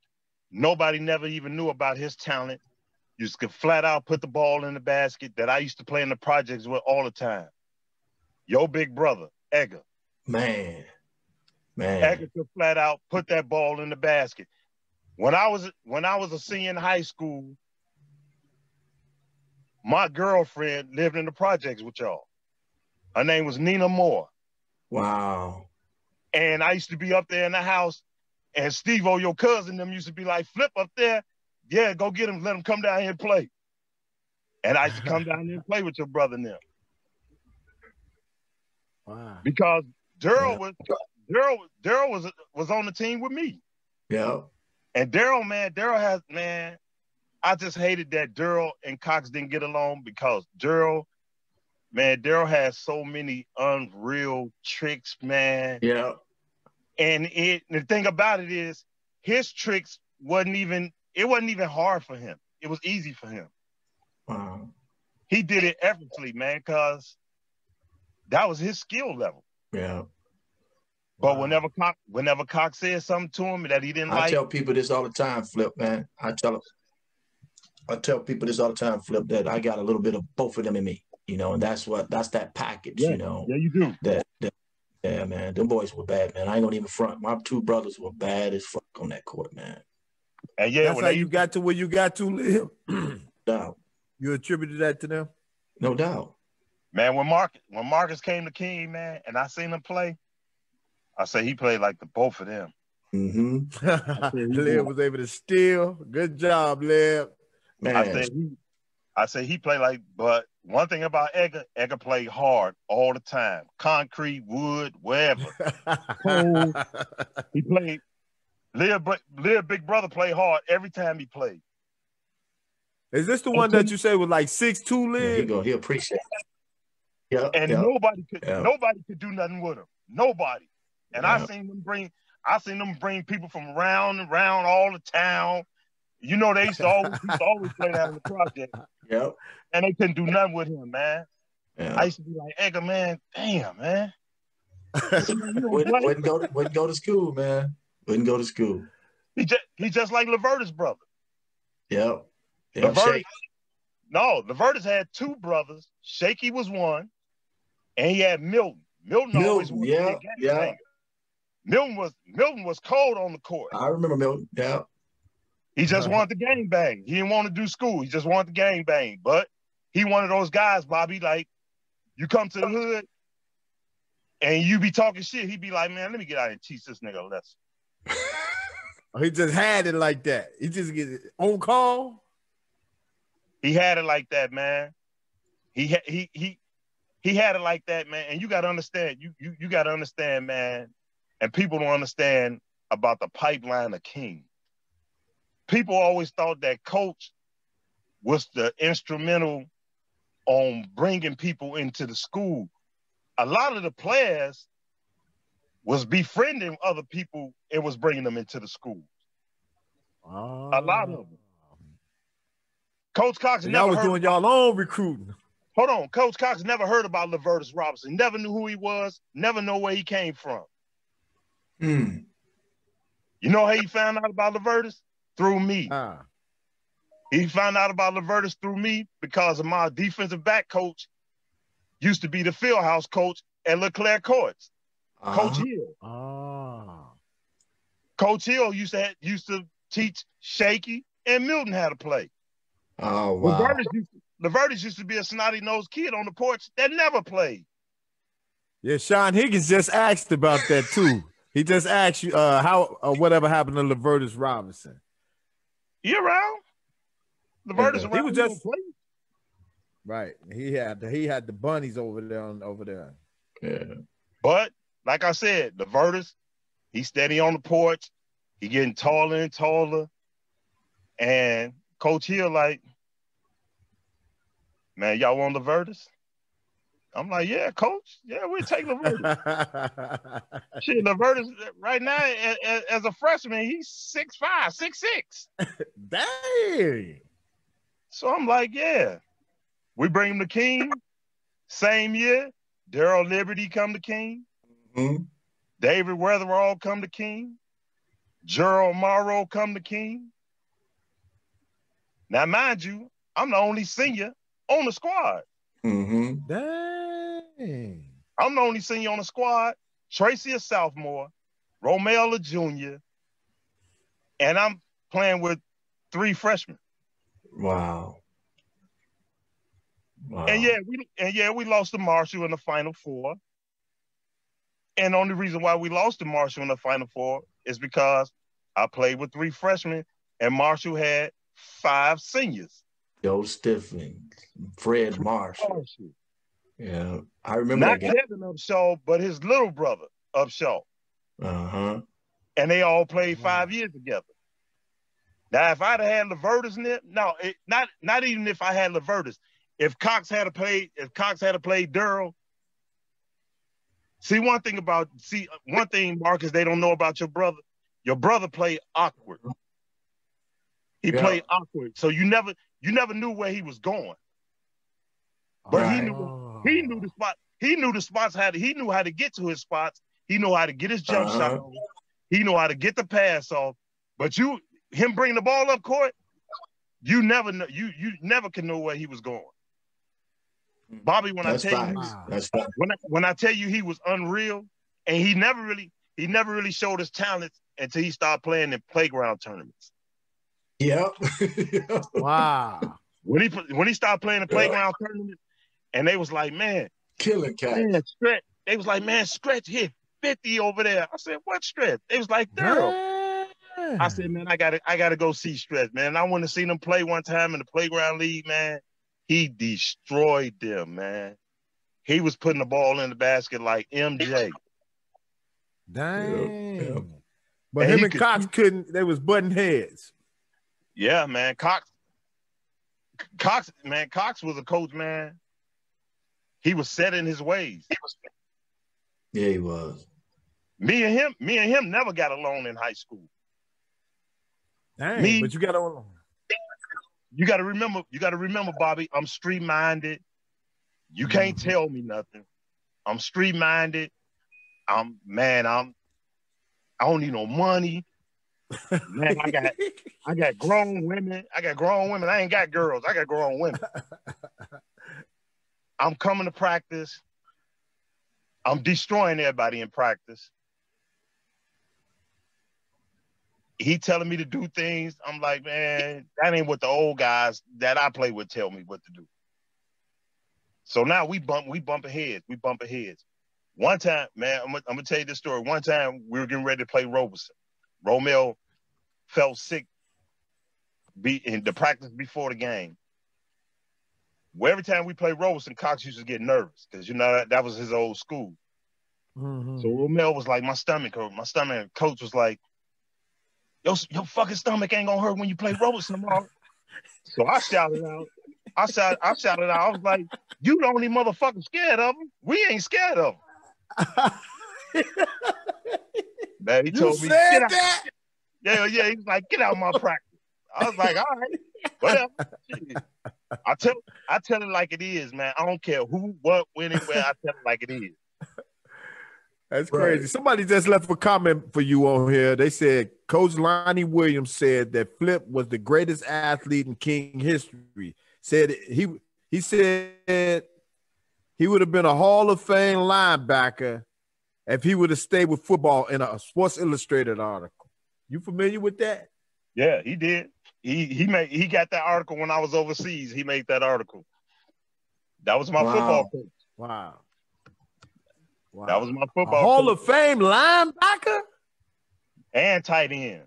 Nobody never even knew about his talent. You just could flat out put the ball in the basket that I used to play in the projects with all the time. Your big brother, Edgar. Man, man. Edgar could flat out put that ball in the basket. When I was when I was a senior in high school, my girlfriend lived in the projects with y'all. Her name was Nina Moore. Wow. And I used to be up there in the house, and Steve O, your cousin, them used to be like, flip up there. Yeah, go get him, let him come down here and play. And I used to come down there and play with your brother and them. wow. Because Daryl Yeah. was Daryl Daryl was was on the team with me. Yeah. And Daryl, man, Daryl has man, I just hated that Daryl and Cox didn't get along because Daryl, man, Daryl has so many unreal tricks, man. Yeah. And it the thing about it is his tricks wasn't even it wasn't even hard for him. It was easy for him. Wow. He did it effortlessly, man, because that was his skill level. Yeah. But Wow. whenever Cox whenever Cox said something to him that he didn't I like, I tell people this all the time, Flip, man. I tell I tell people this all the time, Flip, that I got a little bit of both of them in me, you know, and that's what that's that package, Yeah. you know, yeah, you do. that, that Yeah, man. Them boys were bad, man. I ain't gonna even front. My two brothers were bad as fuck on that court, man. And yeah, That's how they, you got to where you got to live. Doubt. you attributed that to them. No doubt. man, when Marcus when Marcus came to King, man, and I seen him play, I say he played like the both of them. Mm-hmm. Lib was able to steal. Good job, Lib. Man, I said he, I say he played like, but one thing about Edgar, Edgar played hard all the time, concrete, wood, wherever. He played. Lil, Lil Big Brother played hard every time he played. Is this the one that you say was like six two yeah, he go. He appreciate. It. Yep. and yep. nobody could Yeah. nobody could do nothing with him. Nobody. And I Yeah. seen them bring I seen them bring people from around and around all the town. You know they used to always, used to always play that in the project, Yep. and they couldn't do nothing with him, man. Yeah. I used to be like, Edgar, man, damn, man. "Man, wouldn't, play." wouldn't go to wouldn't go to school, man. Wouldn't go to school. He just he just like Lavertus' brother. Yep. Yep. Lavertus, no, Lavertus' had two brothers. Shaky was one, and he had Milton. Milton, always Milton, was yeah, yeah. Gangbanger. Milton was Milton was cold on the court. I remember Milton. Yeah. He just wanted the gang bang. He didn't want to do school. He just wanted the gang bang. But he one of those guys, Bobby, like you come to the hood and you be talking shit. He'd be like, man, let me get out and teach this nigga a lesson. He just had it like that. He just get it on call. He had it like that, man. He ha- he he he had it like that, man. And you gotta understand, you you you gotta understand, man. And people don't understand about the pipeline of King. People always thought that coach was the instrumental on bringing people into the school. A lot of the players was befriending other people and was bringing them into the school. A lot of them. Coach Cox And never was doing y'all own recruiting. Hold on, Coach Cox never heard about Lavertus Robinson. Never knew who he was. Never know where he came from. Hmm. You know how he found out about Lavertus? Through me. Ah. He found out about Lavertus through me because of my defensive back coach. Used to be the field house coach at LeClaire Courts. Coach Uh-huh. Hill. Ah. Coach Hill used to have, used to teach Shaky and Milton how to play. Oh wow. Lavertus used to, Lavertus used to be a snotty nosed kid on the porch that never played. Yeah, Sean Higgins just asked about that too. He just asked you uh, how uh, whatever happened to Lavertus Robinson. You around? Lavertus He around. he don't just-. Right. He had the, he had the bunnies over there on, over there. Yeah. But like I said, the Vertus, he's steady on the porch. He getting taller and taller. And Coach Hill like, man, y'all want the Vertus? I'm like, yeah, Coach. Yeah, we'll take Lavertus. Shit, Lavertus right now as, as- as a freshman, he's six five, six six. Dang. So I'm like, yeah. We bring him to King. Same year, Daryl Liberty come to King. hmm David Weatherall come to King. Gerald Morrow come to King. Now, mind you, I'm the only senior on the squad. Hmm Dang. I'm the only senior on the squad. Tracy a sophomore, Romeo a junior, and I'm playing with three freshmen. Wow. Wow. And yeah, we and yeah, we lost to Marshall in the final four. And the only reason why we lost to Marshall in the final four is because I played with three freshmen and Marshall had five seniors. Joe Stiffling, Fred Marshall. Marshall. Yeah. I remember Not. Kevin Upshaw, but his little brother Upshaw. Uh-huh. And they all played five years together. Now, if I'd have had Lavertus in it, no, it, not not even if I had Lavertus. If Cox had to play, if Cox had to play Durrell. See, one thing about see one thing, Marcus, they don't know about your brother. Your brother played awkward. He Yeah. played awkward, so you never you never knew where he was going. But he knew he knew the spot. He knew the spots how to. He knew how to get to his spots. He knew how to get his jump Uh-huh. shot. He knew how to get the pass off. But you, him bringing the ball up court, you never know. You you never can know where he was going. Bobby, when That's I tell you, facts. That's when I, when I tell you he was unreal, and he never really he never really showed his talents until he started playing in playground tournaments. Yep. wow. When he when he started playing the playground yeah. tournament, and they was like, man, killing cat. Man, stretch. They was like, man, stretch hit 50 over there. I said, what stretch? They was like, Daryl. I said, man, I gotta I gotta go see stretch, man. I want to see them play one time in the playground league, man. He destroyed them, man. He was putting the ball in the basket like MJ. Dang. Yeah. But and him and could, Cox couldn't, they was butting heads. Yeah, man. Cox, Cox, man, Cox was a coach, man. He was set in his ways. Yeah, he was. Me and him, me and him never got along in high school. Dang, me, but you got along. You got to remember, you got to remember, Bobby. I'm street minded. You can't mm-hmm. tell me nothing. I'm street minded. I'm man. I'm. I don't need no money. Man, I got I got grown women. I got grown women. I ain't got girls. I got grown women. I'm coming to practice. I'm destroying everybody in practice. He telling me to do things. I'm like, man, that ain't what the old guys that I play with tell me what to do. So now we bump, we bump heads. We bump heads. One time, man, I'm, I'm, gonna tell you this story. One time we were getting ready to play Robeson. Romeo fell sick be in the practice before the game. Well, every time we play Robeson, Cox used to get nervous because you know that, that was his old school. Mm-hmm. So Romeo was like, my stomach hurt. My stomach. Coach was like, your your fucking stomach ain't gonna hurt when you play Robeson tomorrow. so I shouted out. I shouted, I shouted out. I was like, "You the only motherfucker scared of him. We ain't scared of him." Man, he you told me, "Get out." That? Yeah, yeah. He's like, "Get out of my practice." I was like, "All right, whatever." I tell, I tell it like it is, man. I don't care who, what, when, and where. I tell it like it is. That's crazy. Right. Somebody just left a comment for you on here. They said Coach Lonnie Williams said that Flip was the greatest athlete in King history. Said he he said he would have been a Hall of Fame linebacker if he would have stayed with football in a Sports Illustrated article. You familiar with that? Yeah, he did. He he made he got that article when I was overseas. He made that article. That was my wow. football coach. Wow. wow. That was my football. A Hall coach. of Fame linebacker and tight end.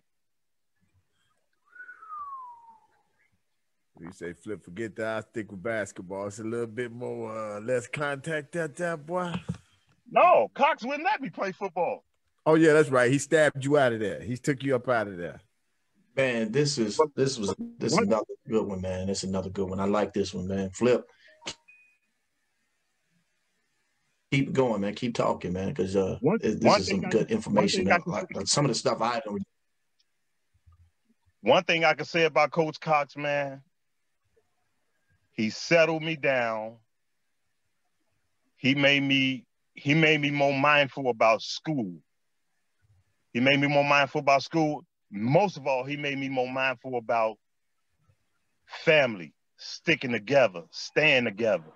You say flip, forget that. I stick with basketball. It's a little bit more uh, less contact that that boy. No, Cox wouldn't let me play football. Oh yeah, that's right. He stabbed you out of there. He took you up out of there. Man, this is this was this is another good one, man. It's another good one. I like this one, man. Flip. Keep going, man. Keep talking, man, because uh, one, this one is some I, good information. That, like, some of the stuff I don't. One thing I can say about Coach Cox, man, he settled me down. He made me he made me more mindful about school. He made me more mindful about school. Most of all, he made me more mindful about family, sticking together, staying together.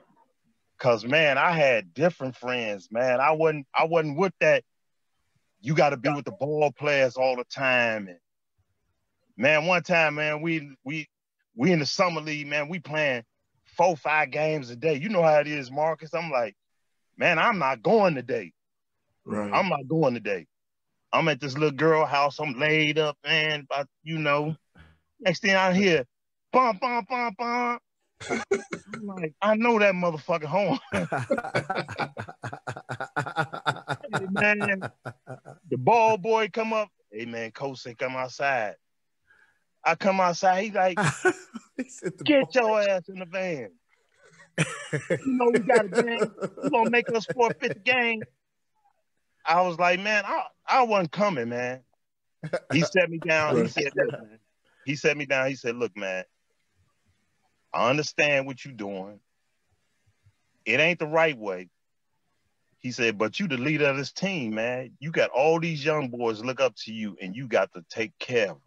Cause man, I had different friends, man. I wasn't I wasn't with that. You got to be with the ball players all the time. And man, one time, man, we we we in the summer league, man. We playing four, five games a day. You know how it is, Marcus. I'm like, man, I'm not going today. Right. I'm not going today. I'm at this little girl house. I'm laid up, man. But you know, next thing I hear, bum, bum, bum, bum. I'm like, I know that motherfucker home. hey, man, the ball boy come up. Hey man, coach come outside. I come outside. He like, get your ass in the van. You know we got a game. You gonna make us forfeit the game? I was like, man, I I wasn't coming, man. He set me down. He said, look, man. He set me down. He said, look, man, I understand what you're doing. It ain't the right way. He said, but you the leader of this team, man. You got all these young boys look up to you, and you got to take care of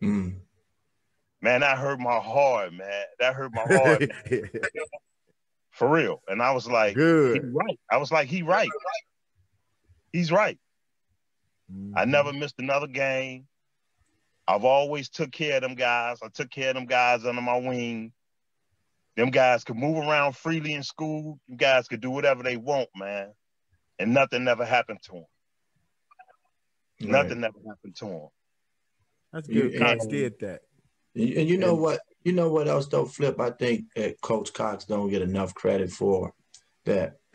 them. Mm. Man, that hurt my heart, man. That hurt my heart. For real. And I was like, Good. he right. I was like, he right. He's right. Mm-hmm. I never missed another game. I've always took care of them guys. I took care of them guys under my wing. Them guys could move around freely in school. You guys could do whatever they want, man. And nothing never happened to them. Right. Nothing never happened to them. That's good. Cox did that. And you know what? You know what else though, Flip? I think that Coach Cox don't get enough credit for that.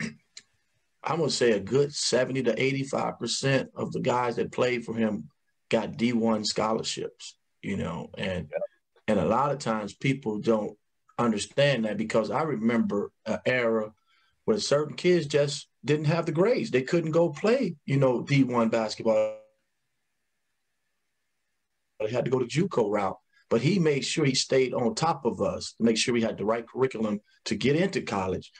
I'm gonna say a good 70 to 85 percent of the guys that played for him got D1 scholarships, you know, and and a lot of times people don't understand that because I remember an era where certain kids just didn't have the grades. They couldn't go play, you know, D1 basketball. They had to go the JUCO route. But he made sure he stayed on top of us to make sure we had the right curriculum to get into college.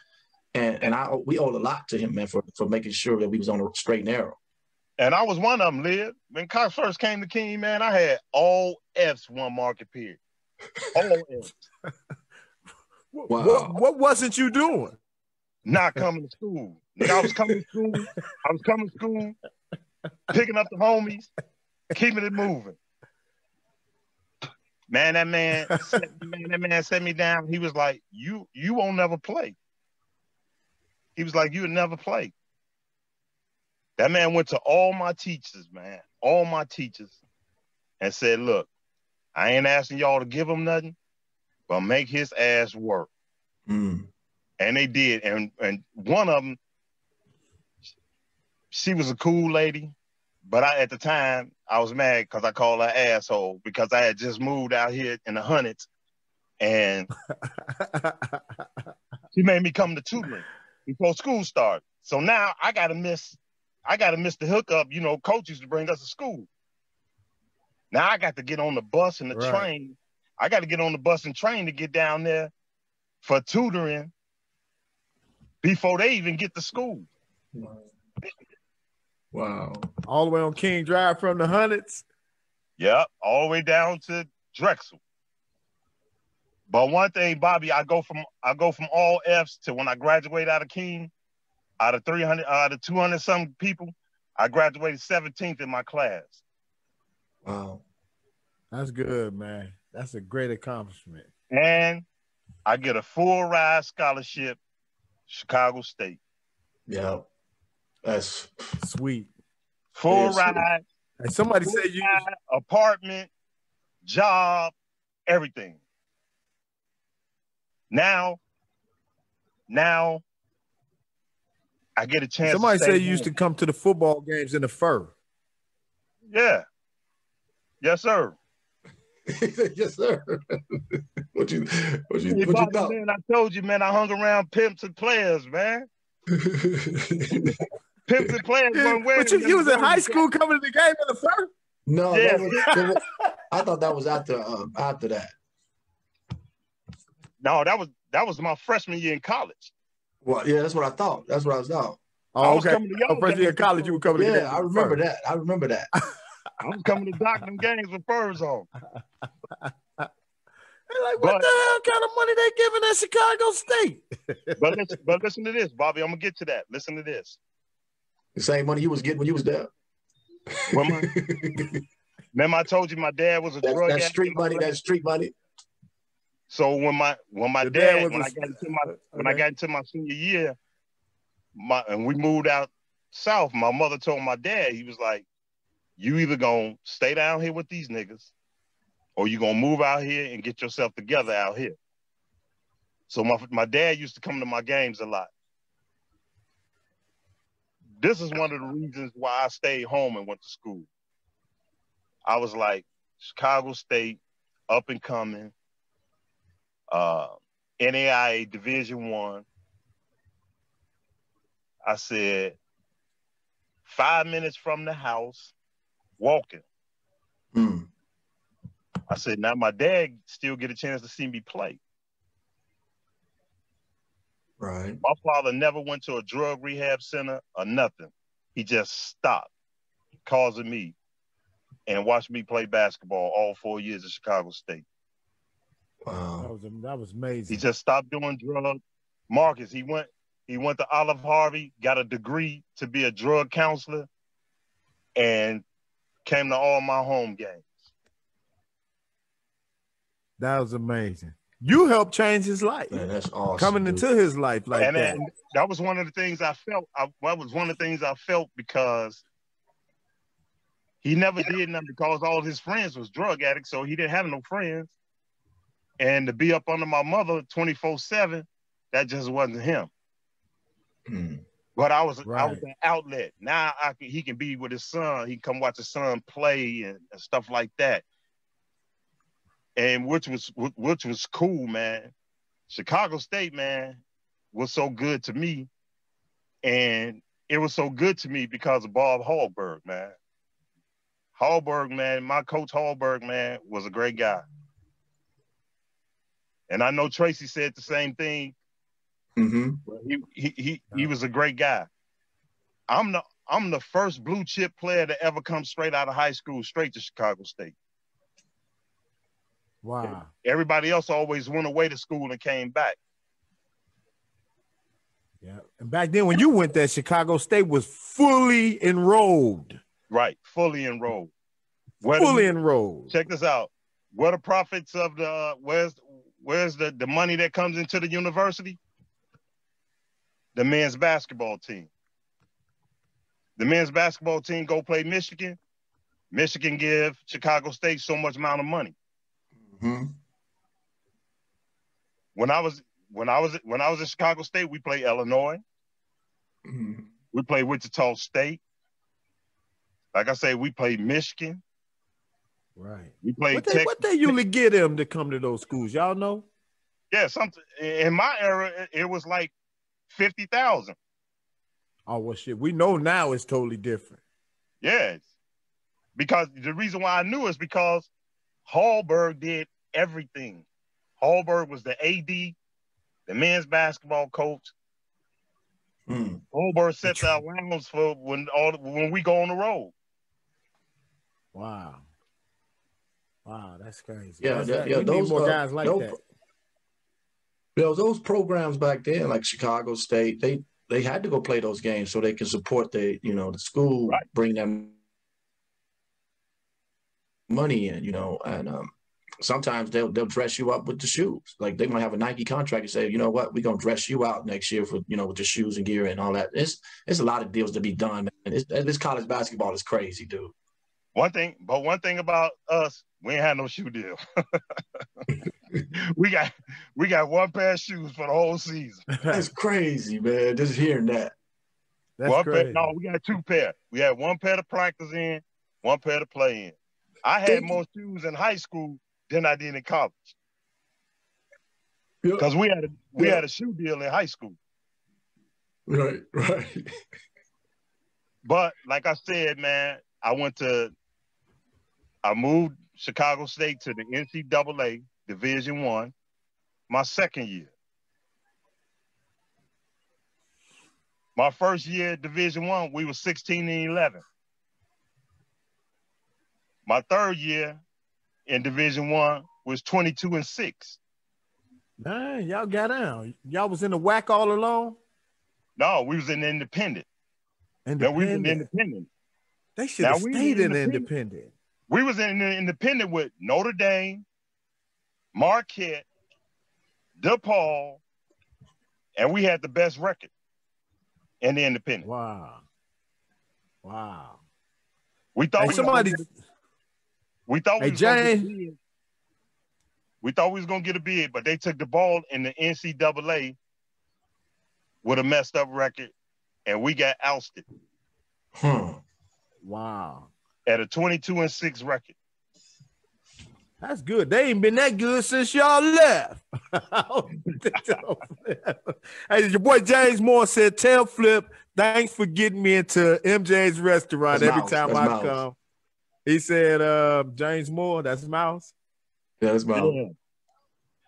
And and I we owe a lot to him, man, for, for making sure that we was on a straight and narrow. And I was one of them, Lib. When Cox first came to King, man, I had all F's one market period. All F's. wow. What, what wasn't you doing? Not coming to school. Nigga, I was coming to school. I was coming to school, picking up the homies, keeping it moving. Man, that man, man, that man set me down. He was like, "You, you won't never play." He was like, "You'll never play." That man went to all my teachers, man, all my teachers, and said, "Look, I ain't asking y'all to give him nothing, but make his ass work." Mm. And they did, and and one of them, she was a cool lady. But I, at the time, I was mad because I called her asshole because I had just moved out here in the hundreds, and she made me come to tutoring before school started. So now I gotta miss, I gotta miss the hookup. You know, coaches to bring us to school. Now I got to get on the bus and the right. train. I got to get on the bus and train to get down there for tutoring before they even get to school. Wow. All the way on King Drive from the hundreds. Yep, all the way down to Drexel. But one thing, Bobby, I go from I go from all F's to when I graduate out of King, out of 300, out of 200 some people, I graduated 17th in my class. Wow. That's good, man. That's a great accomplishment. And I get a full ride scholarship, Chicago State. Yeah. That's sweet. Full ride. And somebody said you ride, apartment, job, everything. Now, now I get a chance. Somebody said you used to come to the football games in the fur. Yeah. Yes, sir. yes, sir. what you what you, what you Man, I told you, man, I hung around pimps and players, man. Pimps and players weren't wearing. But you, you was in high school coming to the game in the first. No, yeah. that was, that was, I thought that was after uh, after that. No, that was that was my freshman year in college. Well, yeah, that's what I thought. That's what I was thought. Oh, okay. Oh, freshman year in college, you were coming. Yeah, I remember that. I remember that. I was coming to dock them games with furs on. They're like, what but, the hell kind of money they giving at Chicago State? but listen, but listen to this, Bobby. I'm gonna get to that. Listen to this. The same money you was getting when you was there. my, remember, I told you my dad was a that, drug. That street money. That street money. So when my when my dad, dad when a, I got into my okay. when I got into my senior year, my and we moved out south, my mother told my dad, he was like, "You either gonna stay down here with these niggas, or you gonna move out here and get yourself together out here." So my my dad used to come to my games a lot this is one of the reasons why I stayed home and went to school. I was like, Chicago State, up and coming, uh, NAIA Division One. I. I said, five minutes from the house, walking. Mm. I said, now my dad still get a chance to see me play. Right. My father never went to a drug rehab center or nothing. He just stopped causing me and watched me play basketball all four years at Chicago State. Wow. That was that was amazing. He just stopped doing drugs. Marcus, he went He went to Olive Harvey, got a degree to be a drug counselor, and came to all my home games. That was amazing. You helped change his life. Man, that's awesome. Coming dude. into his life like and that. then that was one of the things I felt. I, that was one of the things I felt because he never did nothing because all his friends was drug addicts, so he didn't have no friends. And to be up under my mother 24-7, that just wasn't him. Mm. But I was I was an outlet. Now I can, he can be with his son. He can come watch his son play and, and stuff like that. And which was which was cool, man. Chicago State, man, was so good to me, and it was so good to me because of Bob Hallberg, man. Hallberg, man, my coach Hallberg, man, was a great guy. And I know Tracy said the same thing hmm he he he, he was a great guy. I'm the I'm the first blue chip player to ever come straight out of high school straight to Chicago State. Wow. Everybody else always went away to school and came back. Yeah. And back then when you went there, Chicago State was fully enrolled. Right, fully enrolled. Where the- Fully enrolled. check this out. Where the profits of the where's where's the, the money that comes into the university? The men's basketball team. The men's basketball team go play Michigan. Michigan give Chicago State so much amount of money. Hmm when I was when I was when I was in Chicago State, we played Illinois, hmm we played Wichita State. Like I say, we played Michigan, Right. we played What they, Texas. what they usually get them to come to those schools? Y'all know? Yeah, something in my era, it- it was like fifty thousand. Oh well shit. We know now it's totally different. Yes, because the reason why I knew is because Hallberg did everything. Hallberg was the AD, the men's basketball coach. Mm. Hallberg sets our allowance for when all when we go on the road. Wow. Wow, that's crazy. Yeah, That's yeah, that- yeah, we need those, more uh, guys like those- that. You know, those programs back then, like Chicago State, they they had to go play those games so they can support the you know the school, Right. bring them money in, you know, and um, sometimes they'll they'll dress you up with the shoes. Like they might have a Nike contract and say, you know what, we're gonna dress you out next year for you know with the shoes and gear and all that. It's it's a lot of deals to be done, man. It's, this college basketball is crazy, dude. One thing, but one thing about us, we ain't had no shoe deal. we got we got one pair of shoes for the whole season. That's crazy, man. Just hearing that. That's one crazy. pair, no, we got two pair. We had one pair to practice in, one pair to play in. I had more shoes in high school than I did in college Yeah. because we had a we Yeah. had a shoe deal in high school. Right, right. But like I said, man, I went to, I moved Chicago State to the NCAA Division One, my second year. My first year at Division One, we were 16 and 11. My third year in Division One was 22 and six. Man, y'all got down. Y'all was in the whack all along. No, we was in independent. No, we was in Independent. independent. They should have we stayed in independent. independent. We was in the independent with Notre Dame, Marquette, DePaul, and we had the best record in the independent. Wow. Wow. We thought Hey, we somebody, was gonna get, we thought we Hey, was gonna get a Jane. bid. We thought we was gonna get a bid, but they took the ball in the NCAA with a messed up record, and we got ousted Huh. wow. at a 22 and 6 record. That's good. They ain't been that good since y'all left. hey, your boy James Moore said, "Tell Flip, thanks for getting me into MJ's restaurant That's every Mouse. time That's I Mouse. come." He said, uh, "James Moore, that's Mouse." Yeah, that's my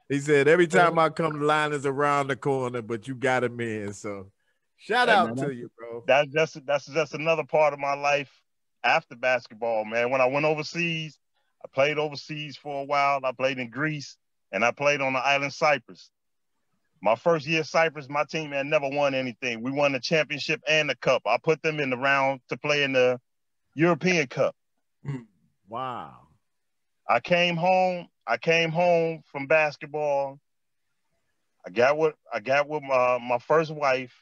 He said, "Every time I come, the line is around the corner, but you got him in." So, shout Hey, out man, to you, bro. that's just that's just another part of my life after basketball, man. When I went overseas, I played overseas for a while. I played in Greece and I played on the island Cyprus. My first year Cyprus, my team had never won anything. We won the championship and the cup. I put them in the round to play in the European Cup. Wow. I came home. I came home from basketball. I got with I got with my, my first wife,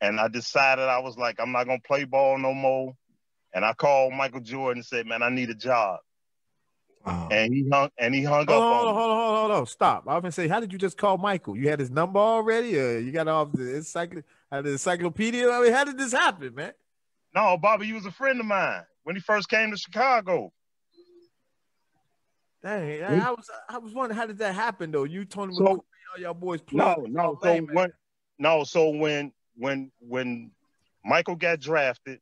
and I decided I was like, I'm not gonna play ball no more. And I called Michael Jordan and said, Man, I need a job. Wow. And he hung and he hung Hold up hold on, on hold on, hold on, hold on. Stop. I was gonna say, how did you just call Michael? You had his number already, or you got off the encycl- the encyclopedia? I mean, how did this happen, man? No, Bobby, you was a friend of mine when he first came to Chicago. Dang, I, I was I was wondering how did that happen though? You told him So- all y'all boys play. No, no. So Hey, man. when no, so when when when Michael got drafted,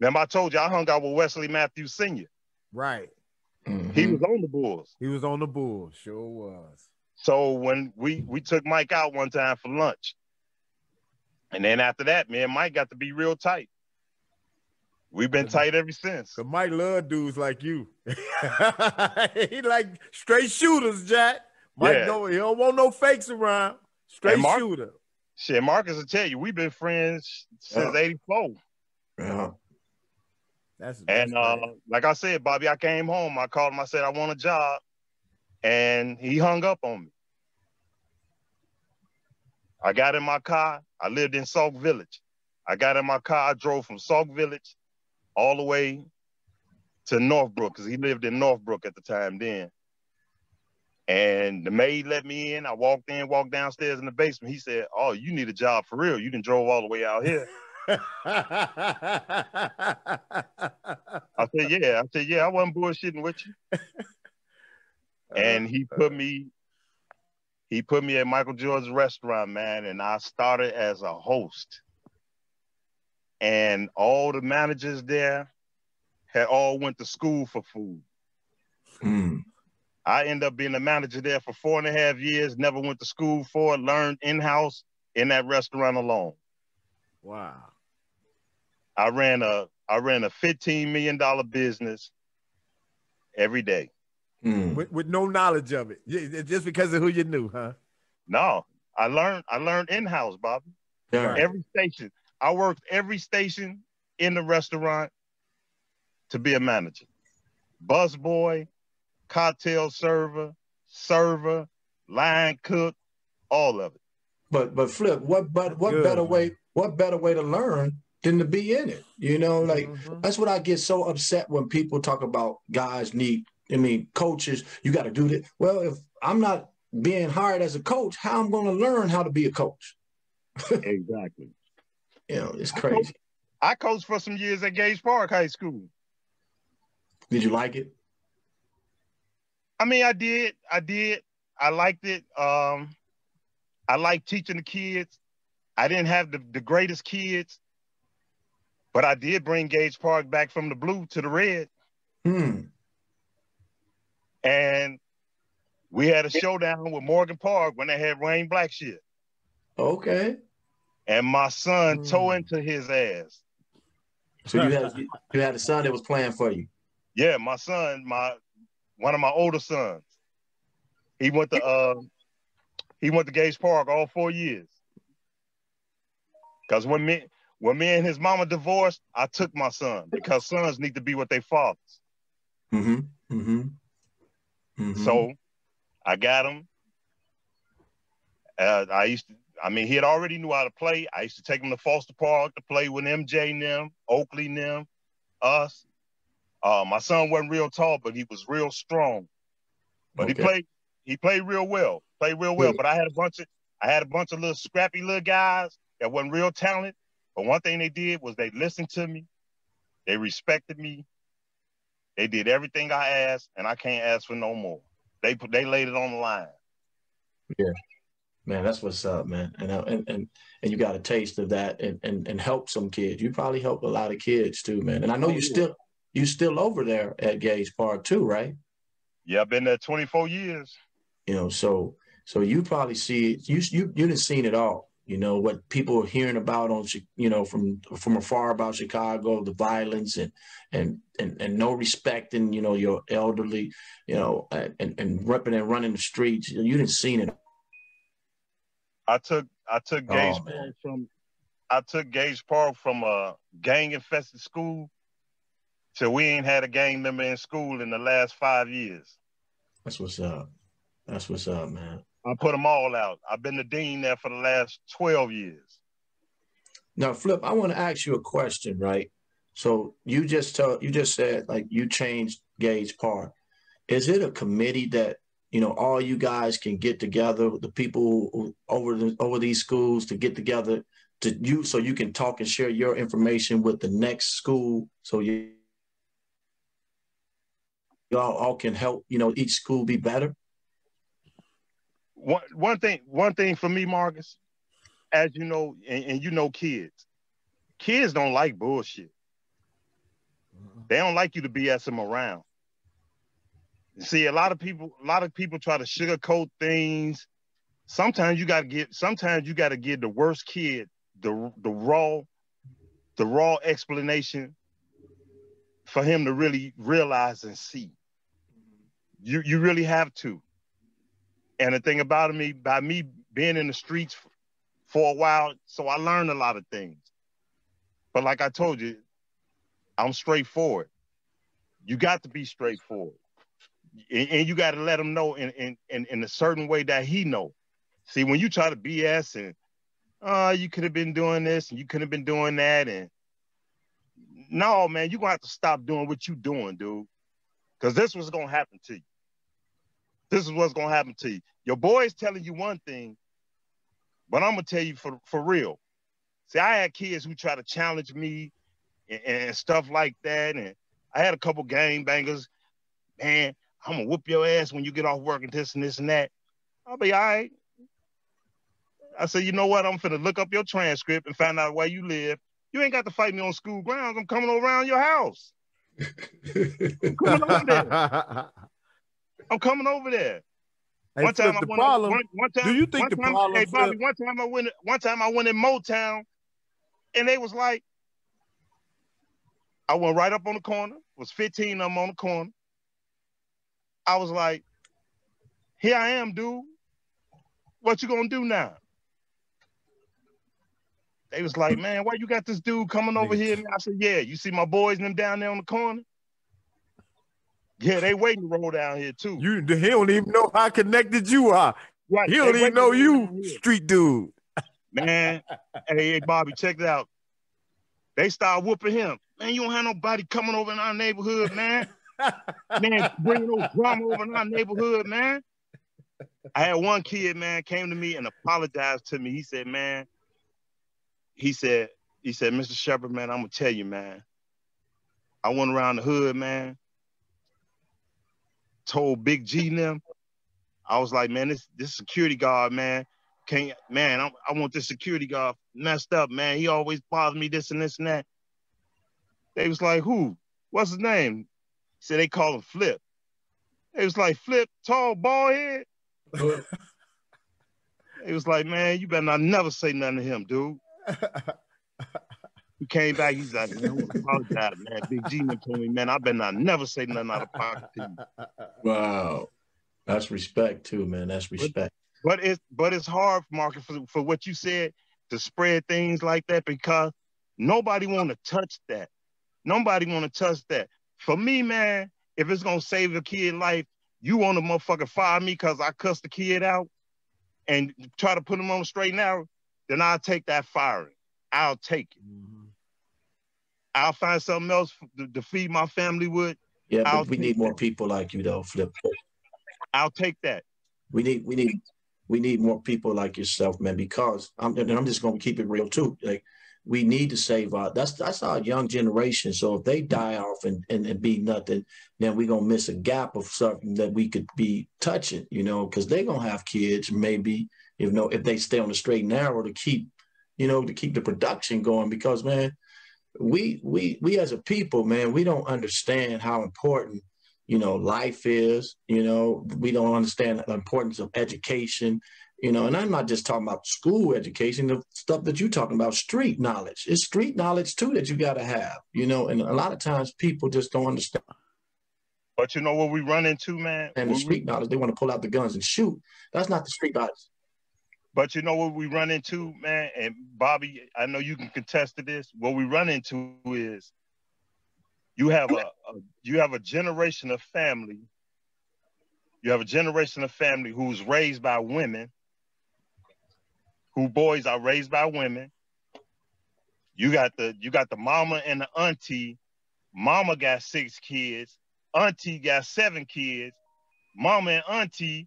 remember I told you I hung out with Wesley Matthews Sr. right. Mhm. He was on the Bulls. He was on the Bulls, sure was. So when we we took Mike out one time for lunch, and then after that, man, Mike got to be real tight. We've been tight ever since. Cause Mike love dudes like you. he like straight shooters, Jack. Mike Yeah. don't, he don't want no fakes around. Straight Mark- shooter. Shit, Marcus will tell you, we've been friends since Yeah. '84. Yeah. That's, that's And uh, like I said, Bobby, I came home. I called him. I said I want a job, and he hung up on me. I got in my car. I lived in Sauk Village. I got in my car. I drove from Sauk Village all the way to Northbrook because he lived in Northbrook at the time then. And the maid let me in. I walked in, walked downstairs in the basement. He said, "Oh, you need a job for real. You didn't drove all the way out here." I said, "Yeah." I said, "Yeah." I wasn't bullshitting with you. and he put me he put me at Michael Jordan's restaurant, man, and I started as a host. And all the managers there had all went to school for food. Mm. I ended up being a manager there for four and a half years, never went to school for it, learned in-house in that restaurant alone. wow. I ran a I ran a $15 million business every day. Mm. With, with no knowledge of it. Just because of who you knew, huh? No, I learned I learned in-house, Bobby. Yeah. Right. every station. I worked every station in the restaurant to be a manager. Busboy, cocktail server, server, line cook, all of it. But but flip, what but what Good, better way what better way to learn than to be in it? You know, like Mhm. that's what I get so upset when people talk about guys need. I mean, coaches, you got to do that. Well, if I'm not being hired as a coach, how I'm going to learn how to be a coach? Exactly. You know, it's crazy. I coached for some years at Gage Park High School. Did you like it? I mean, I did. I did. I liked it. Um, I liked teaching the kids. I didn't have the, the greatest kids, but I did bring Gage Park back from the blue to the red. Hmm. And we had a showdown with Morgan Park when they had Wayne Blackshear. Okay. And my son Mm. toe into his ass. So you had you had a son that was playing for you. Yeah, my son, my one of my older sons. He went to uh he went to Gage Park all four years. Cause when me when me and his mama divorced, I took my son because sons need to be with their fathers. Mm-hmm. Mm-hmm. mm-hmm. So I got him. Uh, I used to, I mean, he had already knew how to play. I used to take him to Foster Park to play with MJ and them, Oakley and them, us. Uh, my son wasn't real tall, but he was real strong. But Okay. he played, he played real well, played real well. Yeah. But I had a bunch of, I had a bunch of little scrappy little guys that wasn't real talented. But one thing they did was they listened to me, they respected me, they did everything I asked, and I can't ask for no more. They put, they laid it on the line. Man, that's what's up, man. And uh, and and, and you got a taste of that and, and and help some kids. You probably help a lot of kids too, man. And I know Oh, you still you still over there at Gage Park too, right? Yeah, I've been there 24 years. You know, so so you probably see it. You you you didn't seen it all. You know what people are hearing about on you know from from afar about Chicago, the violence and and and and no respect in you know your elderly, you know, and and, and ripping and running the streets. You didn't seen it I took I took Oh, Gage man. Park from I took Gage Park from a gang infested school to we ain't had a gang member in school in the last five years. That's what's up. That's what's up, man. I put them all out. I've been the dean there for the last 12 years. Now, Flip, I want to ask you a question, right? So you just tell you just said like you changed Gage Park. Is it a committee that you know all you guys can get together, the people over the over these schools to get together to you so you can talk and share your information with the next school so you y'all all can help, you know, each school be better? One one thing, one thing for me, Marcus, as you know, and, and you know kids, kids don't like bullshit. They don't like you to BS them around. See, a lot of people, a lot of people try to sugarcoat things. Sometimes you gotta get, sometimes you gotta give the worst kid the the raw, the raw explanation for him to really realize and see. You you really have to. And the thing about me, by me being in the streets for a while, so I learned a lot of things. But like I told you, I'm straightforward. You got to be straightforward. And, and you got to let him know in, in, in, in a certain way that he know. See, when you try to BS and, uh, you could have been doing this and you could have been doing that. And no, man, you're to have to stop doing what you doing, dude. Because this was going to happen to you. This is what's going to happen to you. Your boy's telling you one thing, but I'm to tell you for, for real. See, I had kids who try to challenge me and, and stuff like that. And I had a couple gang bangers. Man, I'm gonna whoop your ass when you get off work and this and this and that. I'll be all right. I said, you know what? I'm finna look up your transcript and find out where you live. You ain't got to fight me on school grounds. I'm coming around your house. Coming over there. I'm coming over there. Hey, one time I went problem. one, one time, do you think the time, problem, Hey Bobby, one time I went one time I went in Motown and they was like, I went right up on the corner, was 15 of them on the corner. I was like, here I am, dude. What you gonna do now? They was like, man, why you got this dude coming over here? And I said, yeah, you see my boys and them down there on the corner? Yeah, they waiting to roll down here too. You, he don't even know how connected you are. right, He don't even know to roll down you, street dude. Man, hey, hey, Bobby, check it out. They start whooping him. Man, you don't have nobody coming over in our neighborhood, man. Man, bringing no drama over in our neighborhood, man. I had one kid, man, came to me and apologized to me. He said, man, he said, he said, Mr. Shepard, man, I'm gonna tell you, man. I went around the hood, man. Told Big G them. I was like, man, this this security guard, man, can't man, I, I want this security guard messed up, man. He always bothers me, this and this and that. They was like, who? What's his name? Said they call him Flip. It was like, Flip, tall, bald head. It was like, man, you better not never say nothing to him, dude. He came back, he's like, man, I want to apologize, man. Big G told me, man, I better not never say nothing out of pocket to you. wow. That's respect too, man. That's respect. But it's but it's hard, Marcus, for, for what you said to spread things like that because nobody want to touch that. Nobody want to touch that. For me, man, if it's gonna save a kid life, you want to motherfucker fire me because I cussed the kid out and try to put him on the straight and narrow, then I'll take that firing. I'll take it. Mm-hmm. I'll find something else to, to feed my family with. Yeah, I'll but we need more that. people like you though, Flip. I'll take that. We need we need we need more people like yourself, man, because I'm and I'm just gonna keep it real too. Like we need to save our that's that's our young generation. So if they die off and, and, and be nothing, then we're gonna miss a gap of something that we could be touching, you know, because they're gonna have kids, maybe, you know, if they stay on the straight and narrow to keep, you know, to keep the production going. Because man, we we we as a people, man, we don't understand how important you know life is you know we don't understand the importance of education you know and i'm not just talking about school education the stuff that you're talking about street knowledge it's street knowledge too that you got to have you know and a lot of times people just don't understand But you know what we run into, man? And the street knowledge they want to pull out the guns and shoot that's not the street knowledge But you know what we run into, man, and Bobby, I know you can contest to this. What we run into is you have a, a you have a generation of family. You have a generation of family who's raised by women, who boys are raised by women. You got the you got the mama and the auntie. Mama got six kids. Auntie got seven kids. Mama and auntie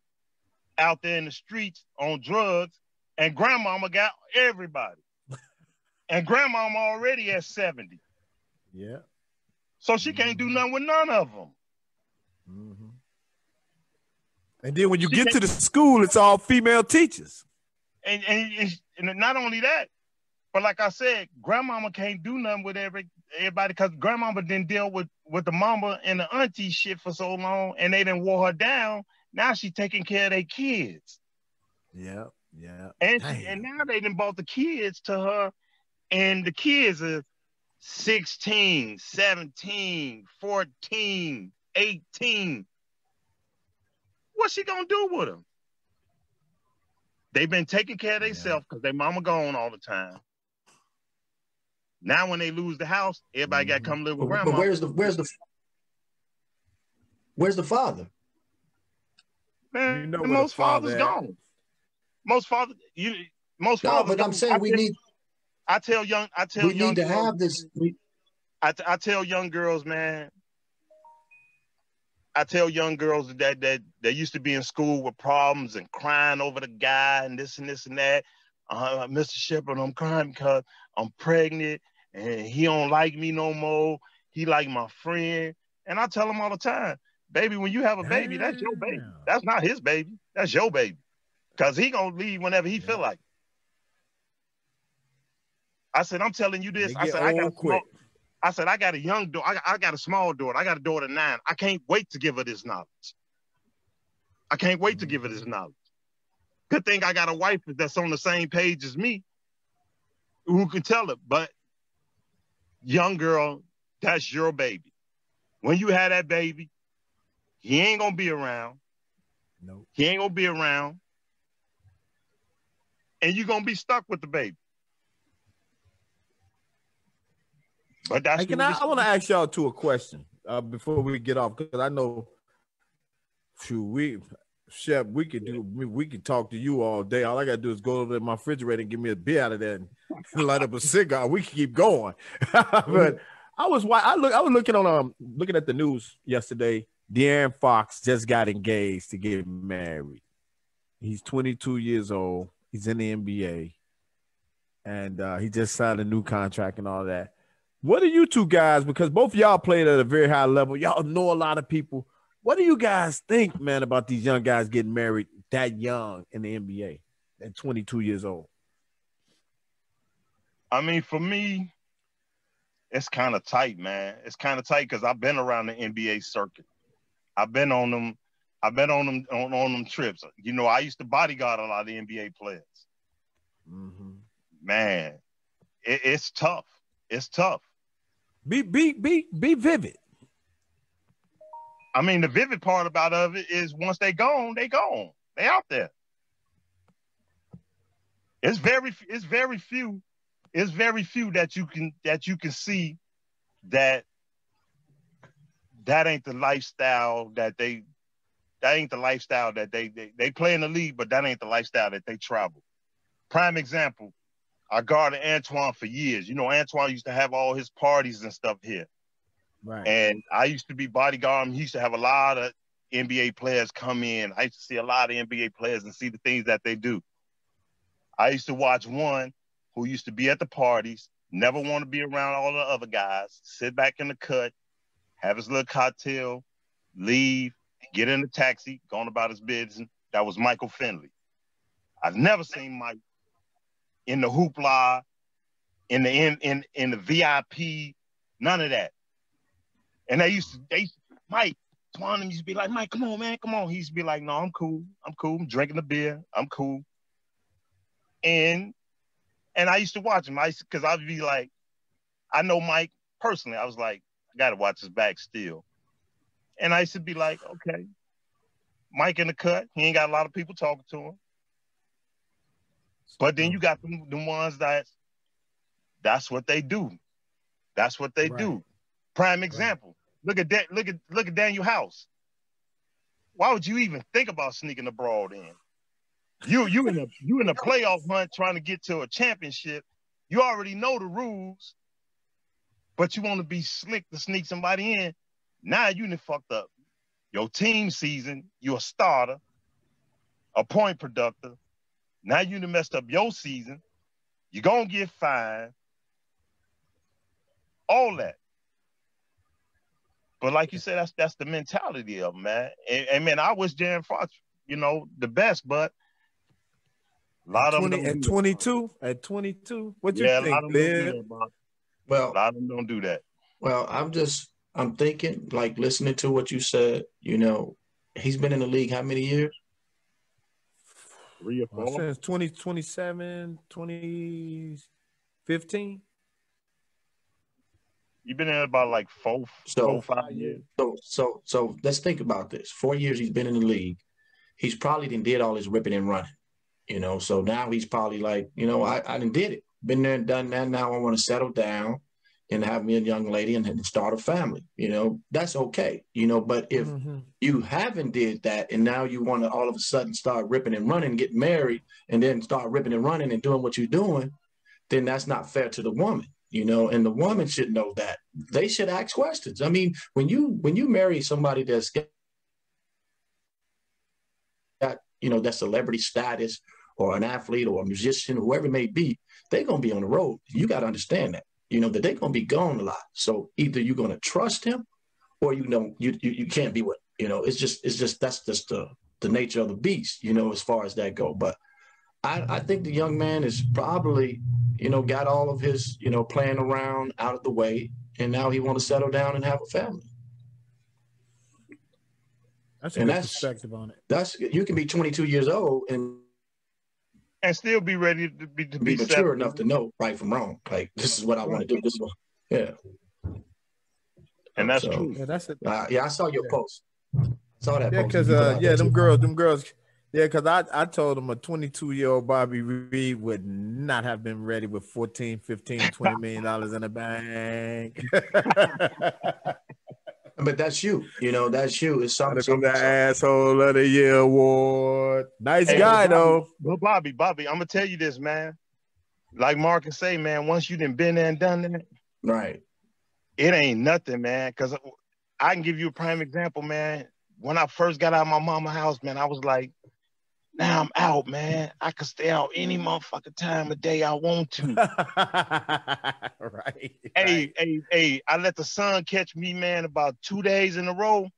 out there in the streets on drugs, and grandmama got everybody. and grandmama already at 70. Yeah. So she can't do nothing with none of them. Mm-hmm. And then when you she get to the school, it's all female teachers. And, and, and not only that, but like I said, grandmama can't do nothing with every everybody because grandmama didn't deal with with the mama and the auntie shit for so long, and they didn't wore her down. Now she's taking care of their kids. Yeah, yeah. And she, and now they didn't bought the kids to her, and the kids are 16, 17, 14, 18. What's she gonna do with them? They've been taking care of themselves because their mama gone all the time. Now when they lose the house, everybody mm-hmm. got to come live with but, grandma. But where's the where's the where's the father? Man, you know most fathers gone. Most fathers, you most no, fathers. but I'm saying I we tell, need. I tell young. I tell we young need to girls, have this. We, I, I tell young girls, man. I tell young girls that that they used to be in school with problems and crying over the guy and this and this and that. Uh, Mr. Shepard, I'm crying because I'm pregnant and he don't like me no more. He like my friend. And I tell him all the time, baby, when you have a baby, that's your baby. That's not his baby. That's your baby. Cause he gonna leave whenever he yeah. feel like. I said, I'm telling you this. I said, I got a small, I said, I got a young daughter. I, I got a small daughter. I got a daughter nine. I can't wait to give her this knowledge. I can't wait to give her this knowledge. Good thing I got a wife that's on the same page as me who can tell her. But young girl, that's your baby. When you have that baby, he ain't gonna be around. No, nope. he ain't gonna be around, and you're gonna be stuck with the baby. But that's. Can I? I want to ask y'all two a question uh, before we get off because I know, shoot, we Shep, we could do we could talk to you all day. All I gotta do is go over to my refrigerator and give me a beer out of there and light up a cigar. We can keep going. but I was I look I was looking on um looking at the news yesterday. De'Aaron Fox just got engaged to get married. He's 22 years old. He's in the NBA, and uh, he just signed a new contract and all that. What are you two guys? Because both y'all played at a very high level. Y'all know a lot of people. What do you guys think, man, about these young guys getting married that young in the NBA at 22 years old? I mean, for me, it's kind of tight, man. It's kind of tight because I've been around the NBA circuit. I've been on them. I've been on them on, on them trips. You know, I used to bodyguard a lot of NBA players. Mm-hmm. Man, it, it's tough. It's tough. Be be be be vivid. I mean, the vivid part about of it is once they gone, they gone. They out there. It's very it's very few. It's very few that you can that you can see that that ain't the lifestyle that they that ain't the lifestyle that they they, they play in the league, but that ain't the lifestyle that they travel. Prime example, I guarded Antoine for years. You know, Antoine used to have all his parties and stuff here. Right. And I used to be bodyguard. He used to have a lot of NBA players come in. I used to see a lot of NBA players and see the things that they do. I used to watch one who used to be at the parties, never want to be around all the other guys, sit back in the cut, have his little cocktail, leave, get in the taxi, going about his business. That was Michael Finley. I've never seen Mike in the hoopla, in the in in, in the VIP, none of that. And they used to, they Mike, Twan used to be like, Mike, come on, man, come on. He used to be like, no, I'm cool. I'm cool. I'm drinking the beer. I'm cool. And and I used to watch him. I because I'd be like, I know Mike personally. I was like, I gotta watch his back still. And I used to be like, okay, Mike in the cut. He ain't got a lot of people talking to him. But then mm. you got the, the ones that that's what they do. That's what they Right. do. Prime example. Look at that. Look at look at Danuel House. Why would you even think about sneaking abroad in? You you in a you in a playoff hunt trying to get to a championship. You already know the rules, but you want to be slick to sneak somebody in. Now you done fucked up your team season. You're a starter, a point productive. Now you done messed up your season. You're gonna get fined. All that. But like you said, that's that's the mentality of man. And, and man, I wish De'Aaron Fox, you know, the best, but a lot of them 20, don't at 22, at 22, what you Yeah, a lot think, of them don't do Lib? that, Bob. Well, A lot of them don't do that. Well, I'm just I'm thinking, like listening to what you said, you know, he's been in the league how many years? Three or Well, four. since 2027, 2015. You've been in about like four, So- four, five years. So so so let's think about this. Four years he's been in the league. He's probably done did all his ripping and running. You know, so now he's probably like, you know, I, I done did it. Been there and done that. Now I want to settle down and have me a young lady and, start a family. You know, that's okay. You know, but if Mhm. you haven't did that and now you want to all of a sudden start ripping and running, get married, and then start ripping and running and doing what you're doing, then that's not fair to the woman, you know, and the woman should know that. They should ask questions. I mean, when you when you marry somebody that's got you know that celebrity status or an athlete or a musician, whoever it may be, they're gonna be on the road. You gotta understand that, you know, that they're gonna be gone a lot. So either you're gonna trust him or you know you you, you can't be with you know it's just it's just that's just the the nature of the beast you know as far as that go but i i think the young man is probably you know got all of his you know playing around out of the way and now he want to settle down and have a family That's a And good that's- perspective on it. that's you can be 22 years old and And still be ready to be to be be mature settled. enough to know right from wrong like this is what i want to do this one, yeah And that's So, true. Yeah, that's it. uh, yeah i saw your Yeah. post saw that Yeah, because uh, yeah, them too. girls, them girls. Yeah, because I, I told him a 22 year old Bobby Reed would not have been ready with 14, 15, 20 million dollars in the bank. but that's you you know that's you it's something, Gotta from the asshole of the year award. Nice Hey, guy Bobby, though. But Bobby, Bobby, I'm gonna tell you this, man. Like Marcus say, man, once you done been there and done that, right it ain't nothing, man. Cause I can give you a prime example, man. When I first got out of my mama house, man, I was like, now I'm out, man. I could stay out any motherfucking time of day I want to. right. hey, hey, hey, I let the sun catch me, man, about two days in a row.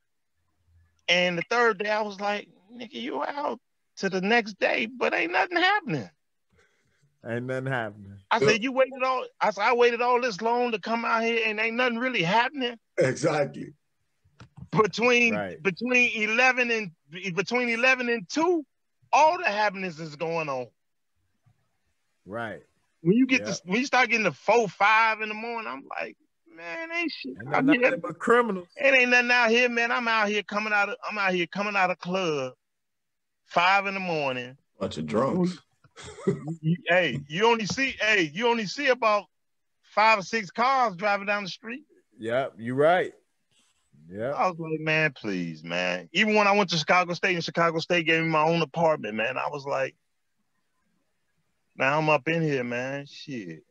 And the third day I was like, nigga, you out to the next day, but ain't nothing happening. Ain't nothing happening. I said, you waited all I said, I waited all this long to come out here and ain't nothing really happening exactly between Right. between 11 and between 11 and 2 all the happenings is going on Right. when you get Yeah. this when you start getting to 4 5 in the morning i'm like man ain't shit Ain't out nothing here. but criminals. it ain't nothing out here man i'm out here coming out of i'm out here coming out of club five in the morning bunch of drunks hey you only see hey you only see about five or six cars driving down the street Yep, you're right. Yeah. I was like, man, please, man. Even when I went to Chicago State and Chicago State gave me my own apartment, man, I was like, now I'm up in here, man. Shit.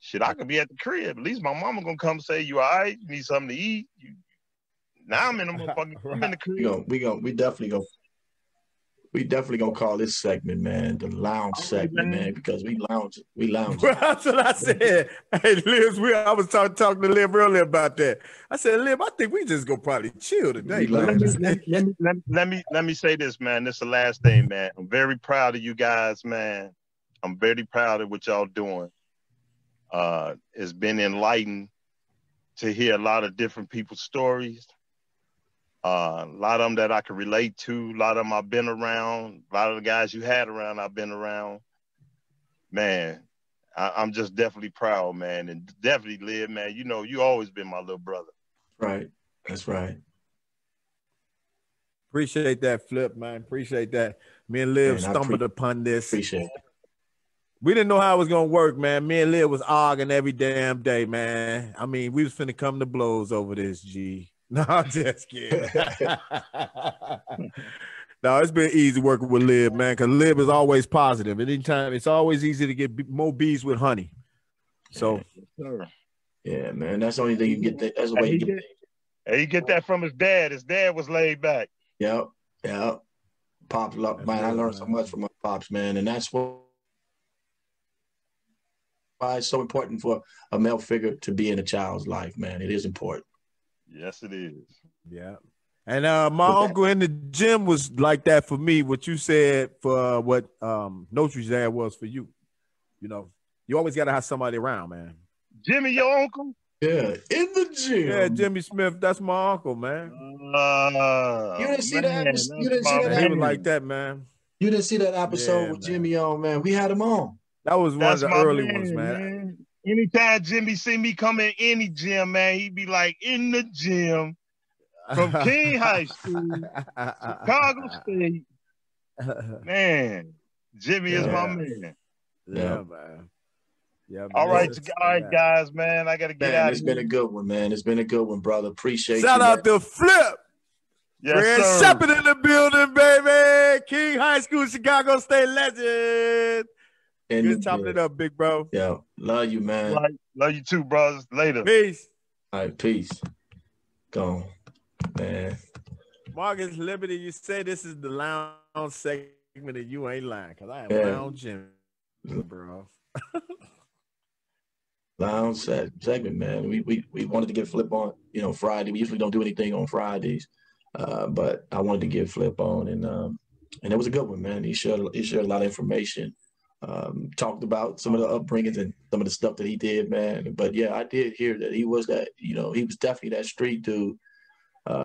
Shit, I could be at the crib. At least my mama gonna come say, you all right? You need something to eat? You... Now I'm in the motherfucking, I'm in the we crib. go we go we definitely go we definitely gonna call this segment man the lounge All right, segment man. man because we lounge we lounge Well, that's what I said. Hey, Liz, we, I was talking talking to Lib earlier about that. I said, Lib, I think we just gonna probably chill today. Let me, let, me, let, me, let, me, let me let me say this, man. This is the last thing, man. I'm very proud of you guys, man. I'm very proud of what y'all doing. Uh, it's been enlightening to hear a lot of different people's stories. Uh, a lot of them that I can relate to. A lot of them I've been around. A lot of the guys you had around, I've been around. Man, I, I'm just definitely proud, man, and definitely live, man. You know, you always been my little brother. right that's right Appreciate that flip, man. Appreciate that. Me and Lib Man, stumbled appre- upon this. appreciate it we didn't know how it was gonna work, man. Me and Lib was arguing every damn day, man. I mean, we was finna come to blows over this. G. No, I'm just kidding. no, it's been easy working with Lib, man, because Lib is always positive. Anytime, it's always easy to get more bees with honey. So, yeah, man, that's the only thing you get. That, that's the way you get. Hey, you get that from his dad. His dad was laid back. Yep, yep. Pops, man, I learned so much from my pops, man, and that's what why it's so important for a male figure to be in a child's life, man. It is important. Yes, it is. Yeah. And uh, my but uncle in the gym was like that for me. What you said for uh, what um, Notri's dad was for you. You know, you always got to have somebody around, man. Jimmy, your uncle? Yeah, in the gym. Yeah, Jimmy Smith. That's my uncle, man. Uh, you didn't see man, that. You didn't see that. He was like that, man. You didn't see that episode yeah, with man. Jimmy on, man. We had him on. That was one That's of the early man, ones, man. Man. Anytime Jimmy see me come in any gym, man, he'd be like in the gym from King High School, Chicago State. Man, Jimmy yeah. is my man. Yeah, yeah. man. Yeah, all right, all right, guys, man. I gotta get man, out. It's been a good one, man. It's been a good one, brother. Appreciate Shout you. Out man. to Flip. Yes, Fred sir. Shepard in the building, baby. King High School, Chicago State legend. And Good chopping it up, big bro. Yeah. Love you, man. Love, love you too, brothers. Later. Peace. All right, peace. Go, man. Marcus Liberty, you say this is the lounge segment and you ain't lying because I am yeah. lounging, bro. lounge segment, man. We, we we wanted to get Flip on, you know, Friday. We usually don't do anything on Fridays, uh, but I wanted to get Flip on, and um, and it was a good one, man. He shared he shared a lot of information um, talked about some of the upbringings and some of the stuff that he did, man. But yeah, I did hear that he was that, you know, he was definitely that street dude